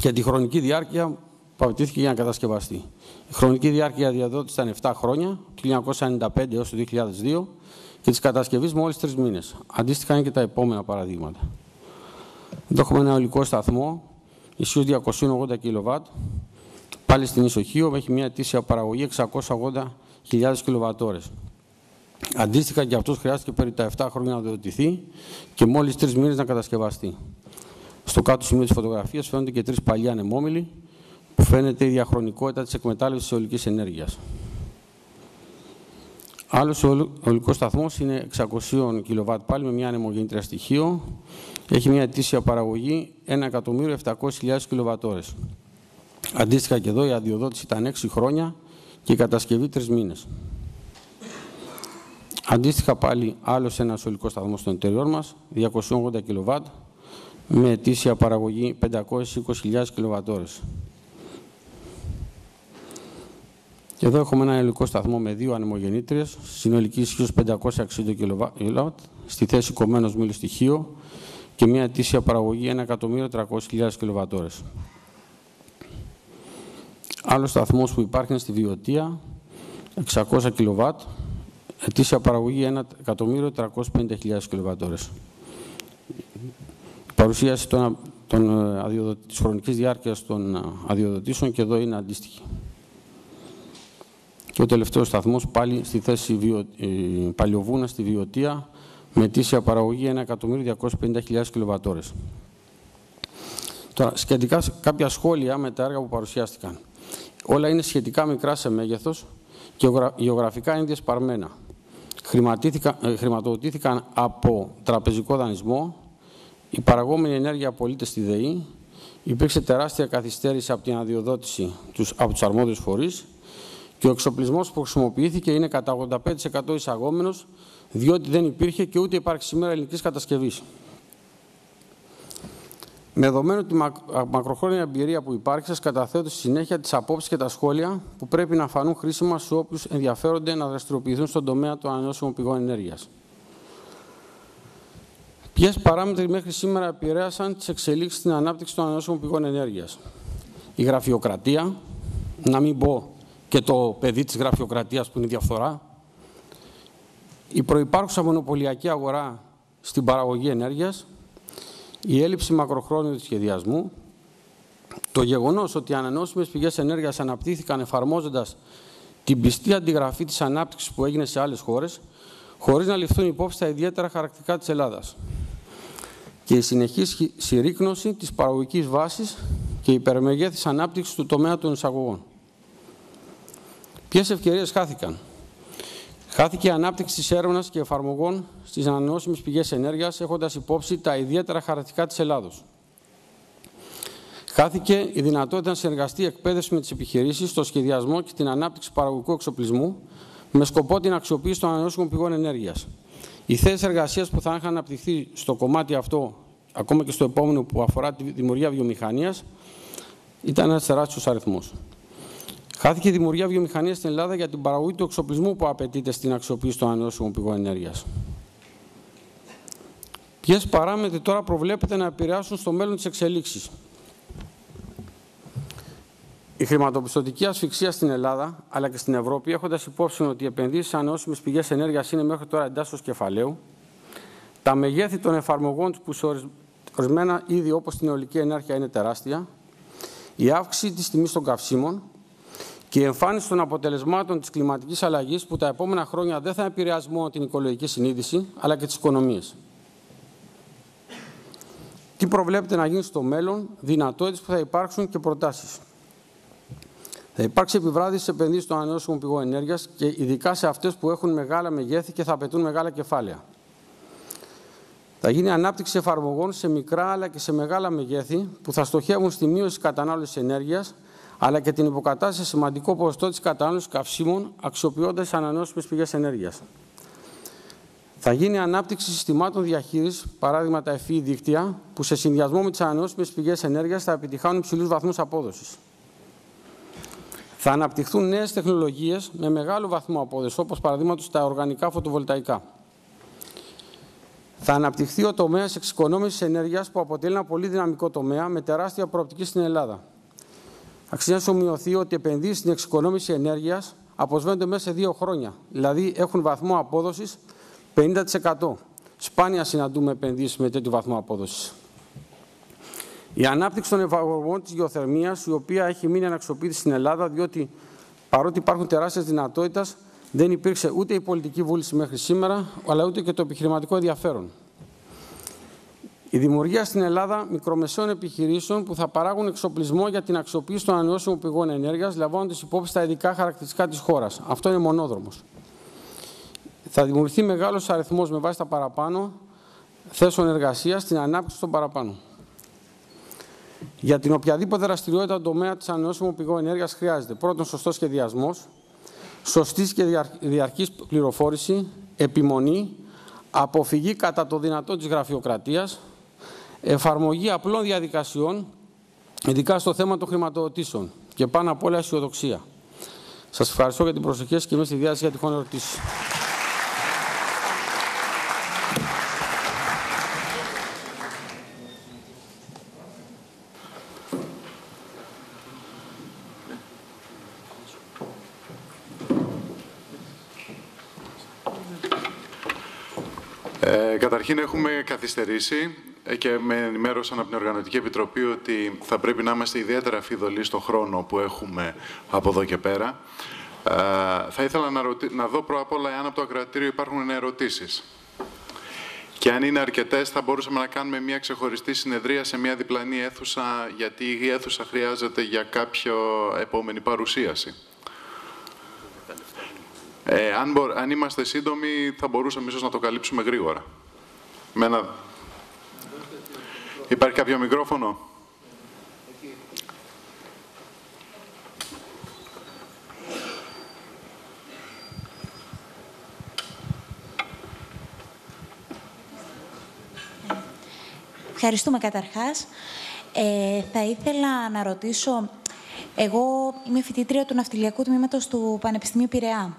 και τη χρονική διάρκεια που απαιτήθηκε για να κατασκευαστεί. Η χρονική διάρκεια διαδότησης ήταν 7 χρόνια, 1995 έως το 2002 και της κατασκευής μόλις 3 μήνες. Αντίστοιχα είναι και τα επόμενα παραδείγματα. Εδώ έχουμε ένα ολικό σταθμό, ισχύως 280 κιλοβάτ, πάλι στην Ισοχείο, έχει μια αιτήσια παραγωγή 680.000 κιλοβατόρες. Αντίστοιχα και αυτός χρειάστηκε περί τα 7 χρόνια να διοδοτηθεί και μόλις 3 μήνες να κατασκευαστεί. Στο κάτω σημείο της φωτογραφίας φαίνονται και τρεις παλιά ανεμόμυλοι που φαίνεται η διαχρονικότητα της εκμετάλλευσης της αιωλικής ενέργειας. Άλλος ολικός σταθμός είναι 600 κιλοβάτ πάλι με μια ανεμογεννήτρια στοιχείο. Έχει μια ετήσια παραγωγή 1.700.000 κιλοβατόρες. Αντίστοιχα και εδώ η αδειοδότηση ήταν 6 χρόνια και η κατασκευή 3 μήνες. Αντίστοιχα πάλι άλλος ένας ολικός σταθμός στον εταιριών μας, 280 κιλοβάτ, με ετήσια παραγωγή 520.000 κιλοβατόρες. Και εδώ έχουμε ένα υλικό σταθμό με δύο ανεμογεννήτριες, συνολική ισχύω 560 kW, στη θέση κομμένος μήλου στοιχείο και μια ετήσια παραγωγή 1.300.000 kWh. Άλλος σταθμός που υπάρχει είναι στη Βιωτία, 600 kW, ετήσια παραγωγή 1.350.000 kWh. Η παρουσίαση των, των, ε, της χρονικής διάρκειας των ε, αδειοδοτήσεων και εδώ είναι αντίστοιχη. Και ο τελευταίος σταθμός πάλι στη θέση βιο... ε, Παλιοβούνα στη Βιωτία με αιτήσια παραγωγή 1.250.000 κιλοβατόρες. Τώρα, σχετικά κάποια σχόλια με τα έργα που παρουσιάστηκαν. Όλα είναι σχετικά μικρά σε μέγεθος και γεωγραφικά είναι διασπαρμένα. Ε, χρηματοδοτήθηκαν από τραπεζικό δανεισμό, η παραγόμενη ενέργεια απολύτως στη ΔΕΗ, υπήρξε τεράστια καθυστέρηση από την αδειοδότηση από τους αρμόδιους φορείς και ο εξοπλισμός που χρησιμοποιήθηκε είναι κατά 85% εισαγόμενος, διότι δεν υπήρχε και ούτε υπάρχει σήμερα ελληνικής κατασκευής. Με δεδομένο τη μακροχρόνια εμπειρία που υπάρχει, σας καταθέτω στη συνέχεια τις απόψεις και τα σχόλια που πρέπει να φανούν χρήσιμα σε όποιους ενδιαφέρονται να δραστηριοποιηθούν στον τομέα των ανανεώσιμων πηγών ενέργειας. Ποιες παράμετροι μέχρι σήμερα επηρέασαν τις εξελίξεις στην ανάπτυξη των ανανεώσιμων πηγών ενέργειας; Η γραφειοκρατία, να μην πω και το παιδί της γραφειοκρατίας που είναι η διαφθορά, η προϋπάρχουσα μονοπωλιακή αγορά στην παραγωγή ενέργειας, η έλλειψη μακροχρόνιου σχεδιασμού, το γεγονός ότι οι ανανεώσιμες πηγές ενέργειας αναπτύχθηκαν εφαρμόζοντας την πιστή αντιγραφή της ανάπτυξης που έγινε σε άλλες χώρες, χωρίς να ληφθούν υπόψη τα ιδιαίτερα χαρακτηριστικά της Ελλάδας. Και η συνεχής συρρήκνωση της παραγωγικής βάσης και η υπερμεγέθης ανάπτυξης του τομέα των εισαγωγών. Ποιες ευκαιρίες χάθηκαν; Χάθηκε η ανάπτυξη της έρευνας και εφαρμογών στις ανανεώσιμες πηγές ενέργειας, έχοντας υπόψη τα ιδιαίτερα χαρακτηριστικά της Ελλάδος. Χάθηκε η δυνατότητα να συνεργαστεί η εκπαίδευση με τις επιχειρήσεις στο σχεδιασμό και την ανάπτυξη παραγωγικού εξοπλισμού με σκοπό την αξιοποίηση των ανανεώσιμων πηγών ενέργειας. Οι θέσεις εργασίας που θα είχαν αναπτυχθεί στο κομμάτι αυτό, ακόμα και στο επόμενο που αφορά τη δημιουργία βιομηχανίας, ήταν ένας τεράστιος αριθμός. Χάθηκε η δημιουργία βιομηχανίας στην Ελλάδα για την παραγωγή του εξοπλισμού που απαιτείται στην αξιοποίηση των ανανεώσιμων πηγών ενέργειας. Ποιες παράμετροι τώρα προβλέπεται να επηρεάσουν στο μέλλον τις εξελίξεις; Η χρηματοπιστωτική ασφυξία στην Ελλάδα αλλά και στην Ευρώπη, έχοντας υπόψη ότι οι επενδύσεις σε ανανεώσιμες πηγές ενέργειας είναι μέχρι τώρα εντάσσεως κεφαλαίου, τα μεγέθη των εφαρμογών που σε ορισμένα είδη όπως την αιωλική ενέργεια είναι τεράστια, η αύξηση της τιμής των καυσίμων, και η εμφάνιση των αποτελεσμάτων της κλιματικής αλλαγής που τα επόμενα χρόνια δεν θα επηρεάζει μόνο την οικολογική συνείδηση, αλλά και τις οικονομίες. Τι προβλέπετε να γίνει στο μέλλον, δυνατότητες που θα υπάρξουν και προτάσεις. Θα υπάρξει επιβράδυση σε επενδύσει των ανανεώσιμων πηγών ενέργειας και ειδικά σε αυτές που έχουν μεγάλα μεγέθη και θα απαιτούν μεγάλα κεφάλαια. Θα γίνει ανάπτυξη εφαρμογών σε μικρά αλλά και σε μεγάλα μεγέθη που θα στοχεύουν στη μείωση κατανάλωσης ενέργειας αλλά και την υποκατάσταση σε σημαντικό ποσοστό της κατανάλωσης καυσίμων αξιοποιώντας ανανεώσιμες πηγές ενέργειας. Θα γίνει ανάπτυξη συστημάτων διαχείρισης, παράδειγμα τα ΕΦΗ δίκτυα, που σε συνδυασμό με τις ανανεώσιμες πηγές ενέργειας θα επιτυχάνουν υψηλούς βαθμούς απόδοσης. Θα αναπτυχθούν νέες τεχνολογίες με μεγάλο βαθμό απόδοση, όπως παραδείγματος τα οργανικά φωτοβολταϊκά. Θα αναπτυχθεί ο τομέας εξοικονόμησης ενέργειας που αποτελεί ένα πολύ δυναμικό τομέα με τεράστια προοπτική στην Ελλάδα. Αξίζει να σημειωθεί ότι επενδύσεις στην εξοικονόμηση ενέργειας αποσβαίνονται μέσα σε δύο χρόνια, δηλαδή έχουν βαθμό απόδοσης 50%. Σπάνια συναντούμε επενδύσεις με τέτοιο βαθμό απόδοσης. Η ανάπτυξη των εφαρμογών της γεωθερμίας, η οποία έχει μείνει αναξιοποιητή στην Ελλάδα, διότι παρότι υπάρχουν τεράστιες δυνατότητες, δεν υπήρξε ούτε η πολιτική βούληση μέχρι σήμερα, αλλά ούτε και το επιχειρηματικό ενδιαφέρον. Η δημιουργία στην Ελλάδα μικρομεσαίων επιχειρήσεων που θα παράγουν εξοπλισμό για την αξιοποίηση των ανανεώσιμων πηγών ενέργειας, λαμβάνοντας υπόψη τα ειδικά χαρακτηριστικά της χώρας. Αυτό είναι μονόδρομος. Θα δημιουργηθεί μεγάλος αριθμός με βάση τα παραπάνω θέσεων εργασίας στην ανάπτυξη των παραπάνω. Για την οποιαδήποτε δραστηριότητα στον τομέα της ανανεώσιμων πηγών ενέργειας χρειάζεται πρώτον σωστός σχεδιασμός, σωστή και διαρκής πληροφόρηση, επιμονή, αποφυγή κατά το δυνατό της γραφειοκρατίας, εφαρμογή απλών διαδικασιών, ειδικά στο θέμα των χρηματοδοτήσεων και πάνω απ' όλα αισιοδοξία. Σας ευχαριστώ για την προσοχή και είμαι στη διάθεση για τυχόν ερωτήσεις. Καταρχήν έχουμε καθυστερήσει ε, και με ενημέρωσαν από την Οργανωτική Επιτροπή ότι θα πρέπει να είμαστε ιδιαίτερα φιδωλοί στον χρόνο που έχουμε από εδώ και πέρα. Ε, θα ήθελα να, να δω πρώτα απ' όλα εάν από το ακροατήριο υπάρχουν ερωτήσεις. Και αν είναι αρκετές, θα μπορούσαμε να κάνουμε μια ξεχωριστή συνεδρία σε μια διπλανή αίθουσα, γιατί η αίθουσα χρειάζεται για κάποια επόμενη παρουσίαση. Ε, αν, αν είμαστε σύντομοι, θα μπορούσαμε ίσως να το καλύψουμε γρήγορα. Υπάρχει κάποιο μικρόφωνο; Ευχαριστούμε καταρχάς. Ε, θα ήθελα να ρωτήσω, εγώ είμαι φοιτήτρια του Ναυτιλιακού Τμήματος του Πανεπιστημίου Πειραιά.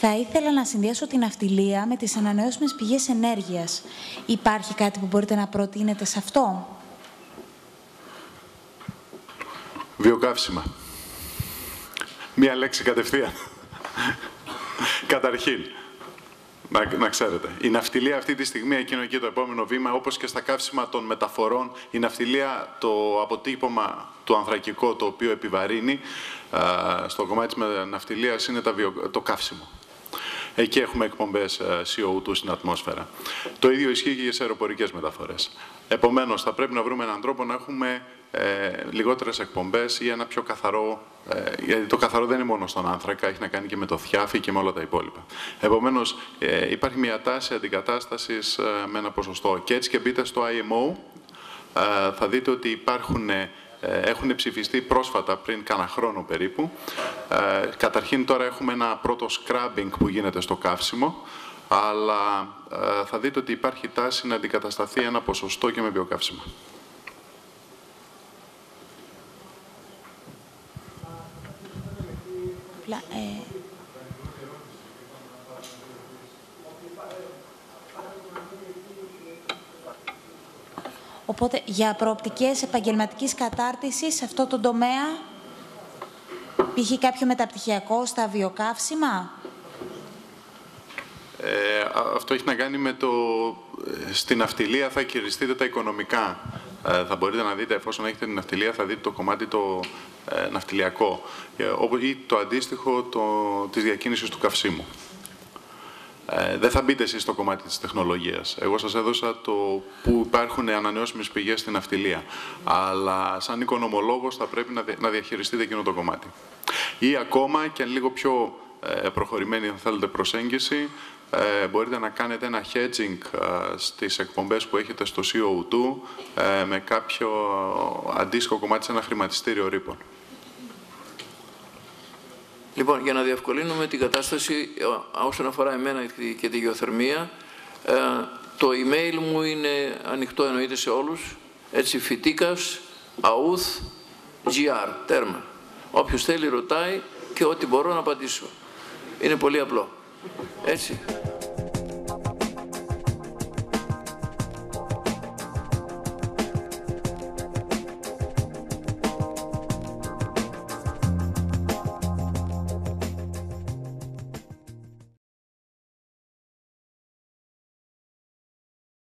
Θα ήθελα να συνδυάσω την αυτιλία με τις ανανεώσιμες πηγές ενέργειας. Υπάρχει κάτι που μπορείτε να προτείνετε σε αυτό; Βιοκαύσιμα. Μία λέξη κατευθείαν. Καταρχήν, να, να ξέρετε, η ναυτιλία αυτή τη στιγμή, εκείνο εκεί το επόμενο βήμα, όπως και στα καύσιμα των μεταφορών, η ναυτιλία, το αποτύπωμα το ανθρακικό, το οποίο επιβαρύνει, στο κομμάτι της ναυτιλίας είναι το καύσιμο. Εκεί έχουμε εκπομπές ε, CO2 στην ατμόσφαιρα. Το ίδιο ισχύει και για τις αεροπορικές μεταφορές. Επομένως, θα πρέπει να βρούμε έναν τρόπο να έχουμε ε, λιγότερες εκπομπές ή ένα πιο καθαρό. Ε, γιατί το καθαρό δεν είναι μόνο στον άνθρακα, έχει να κάνει και με το θιάφι και με όλα τα υπόλοιπα. Επομένως, ε, υπάρχει μια τάση αντικατάστασης ε, με ένα ποσοστό. Και έτσι και μπείτε στο IMO, ε, θα δείτε ότι υπάρχουν ε, έχουν ψηφιστεί πρόσφατα, πριν κάνα χρόνο περίπου. Ε, καταρχήν τώρα έχουμε ένα πρώτο scrubbing που γίνεται στο καύσιμο, αλλά ε, θα δείτε ότι υπάρχει τάση να αντικατασταθεί ένα ποσοστό και με βιοκαύσιμα. Οπότε, για προοπτικές επαγγελματικής κατάρτισης σε αυτό το τομέα, π.χ. κάποιο μεταπτυχιακό στα βιοκαύσιμα. Ε, αυτό έχει να κάνει με το... Ε, στην αυτιλία θα χειριστείτε τα οικονομικά. Ε, θα μπορείτε να δείτε, εφόσον έχετε την αυτιλία, θα δείτε το κομμάτι το ε, ναυτιλιακό ή το αντίστοιχο το, της διακίνησης του καυσίμου. Ε, δεν θα μπείτε εσείς στο κομμάτι της τεχνολογίας. Εγώ σας έδωσα το που υπάρχουν ανανεώσιμες πηγές στην ναυτιλία. Αλλά σαν οικονομολόγος θα πρέπει να διαχειριστείτε εκείνο το κομμάτι. Ή ακόμα και λίγο πιο ε, προχωρημένη, αν θέλετε, προσέγγιση, ε, μπορείτε να κάνετε ένα hedging στις εκπομπές που έχετε στο CO2 με κάποιο αντίστοιχο κομμάτι σε ένα χρηματιστήριο ρήπων. Λοιπόν, για να διευκολύνουμε την κατάσταση ε, όσον αφορά εμένα και τη γεωθερμία, ε, το email μου είναι ανοιχτό εννοείται σε όλους, έτσι φυτίκας, αούθ, gr, τέρμα. Όποιος θέλει ρωτάει και ό,τι μπορώ να απαντήσω. Είναι πολύ απλό. Έτσι.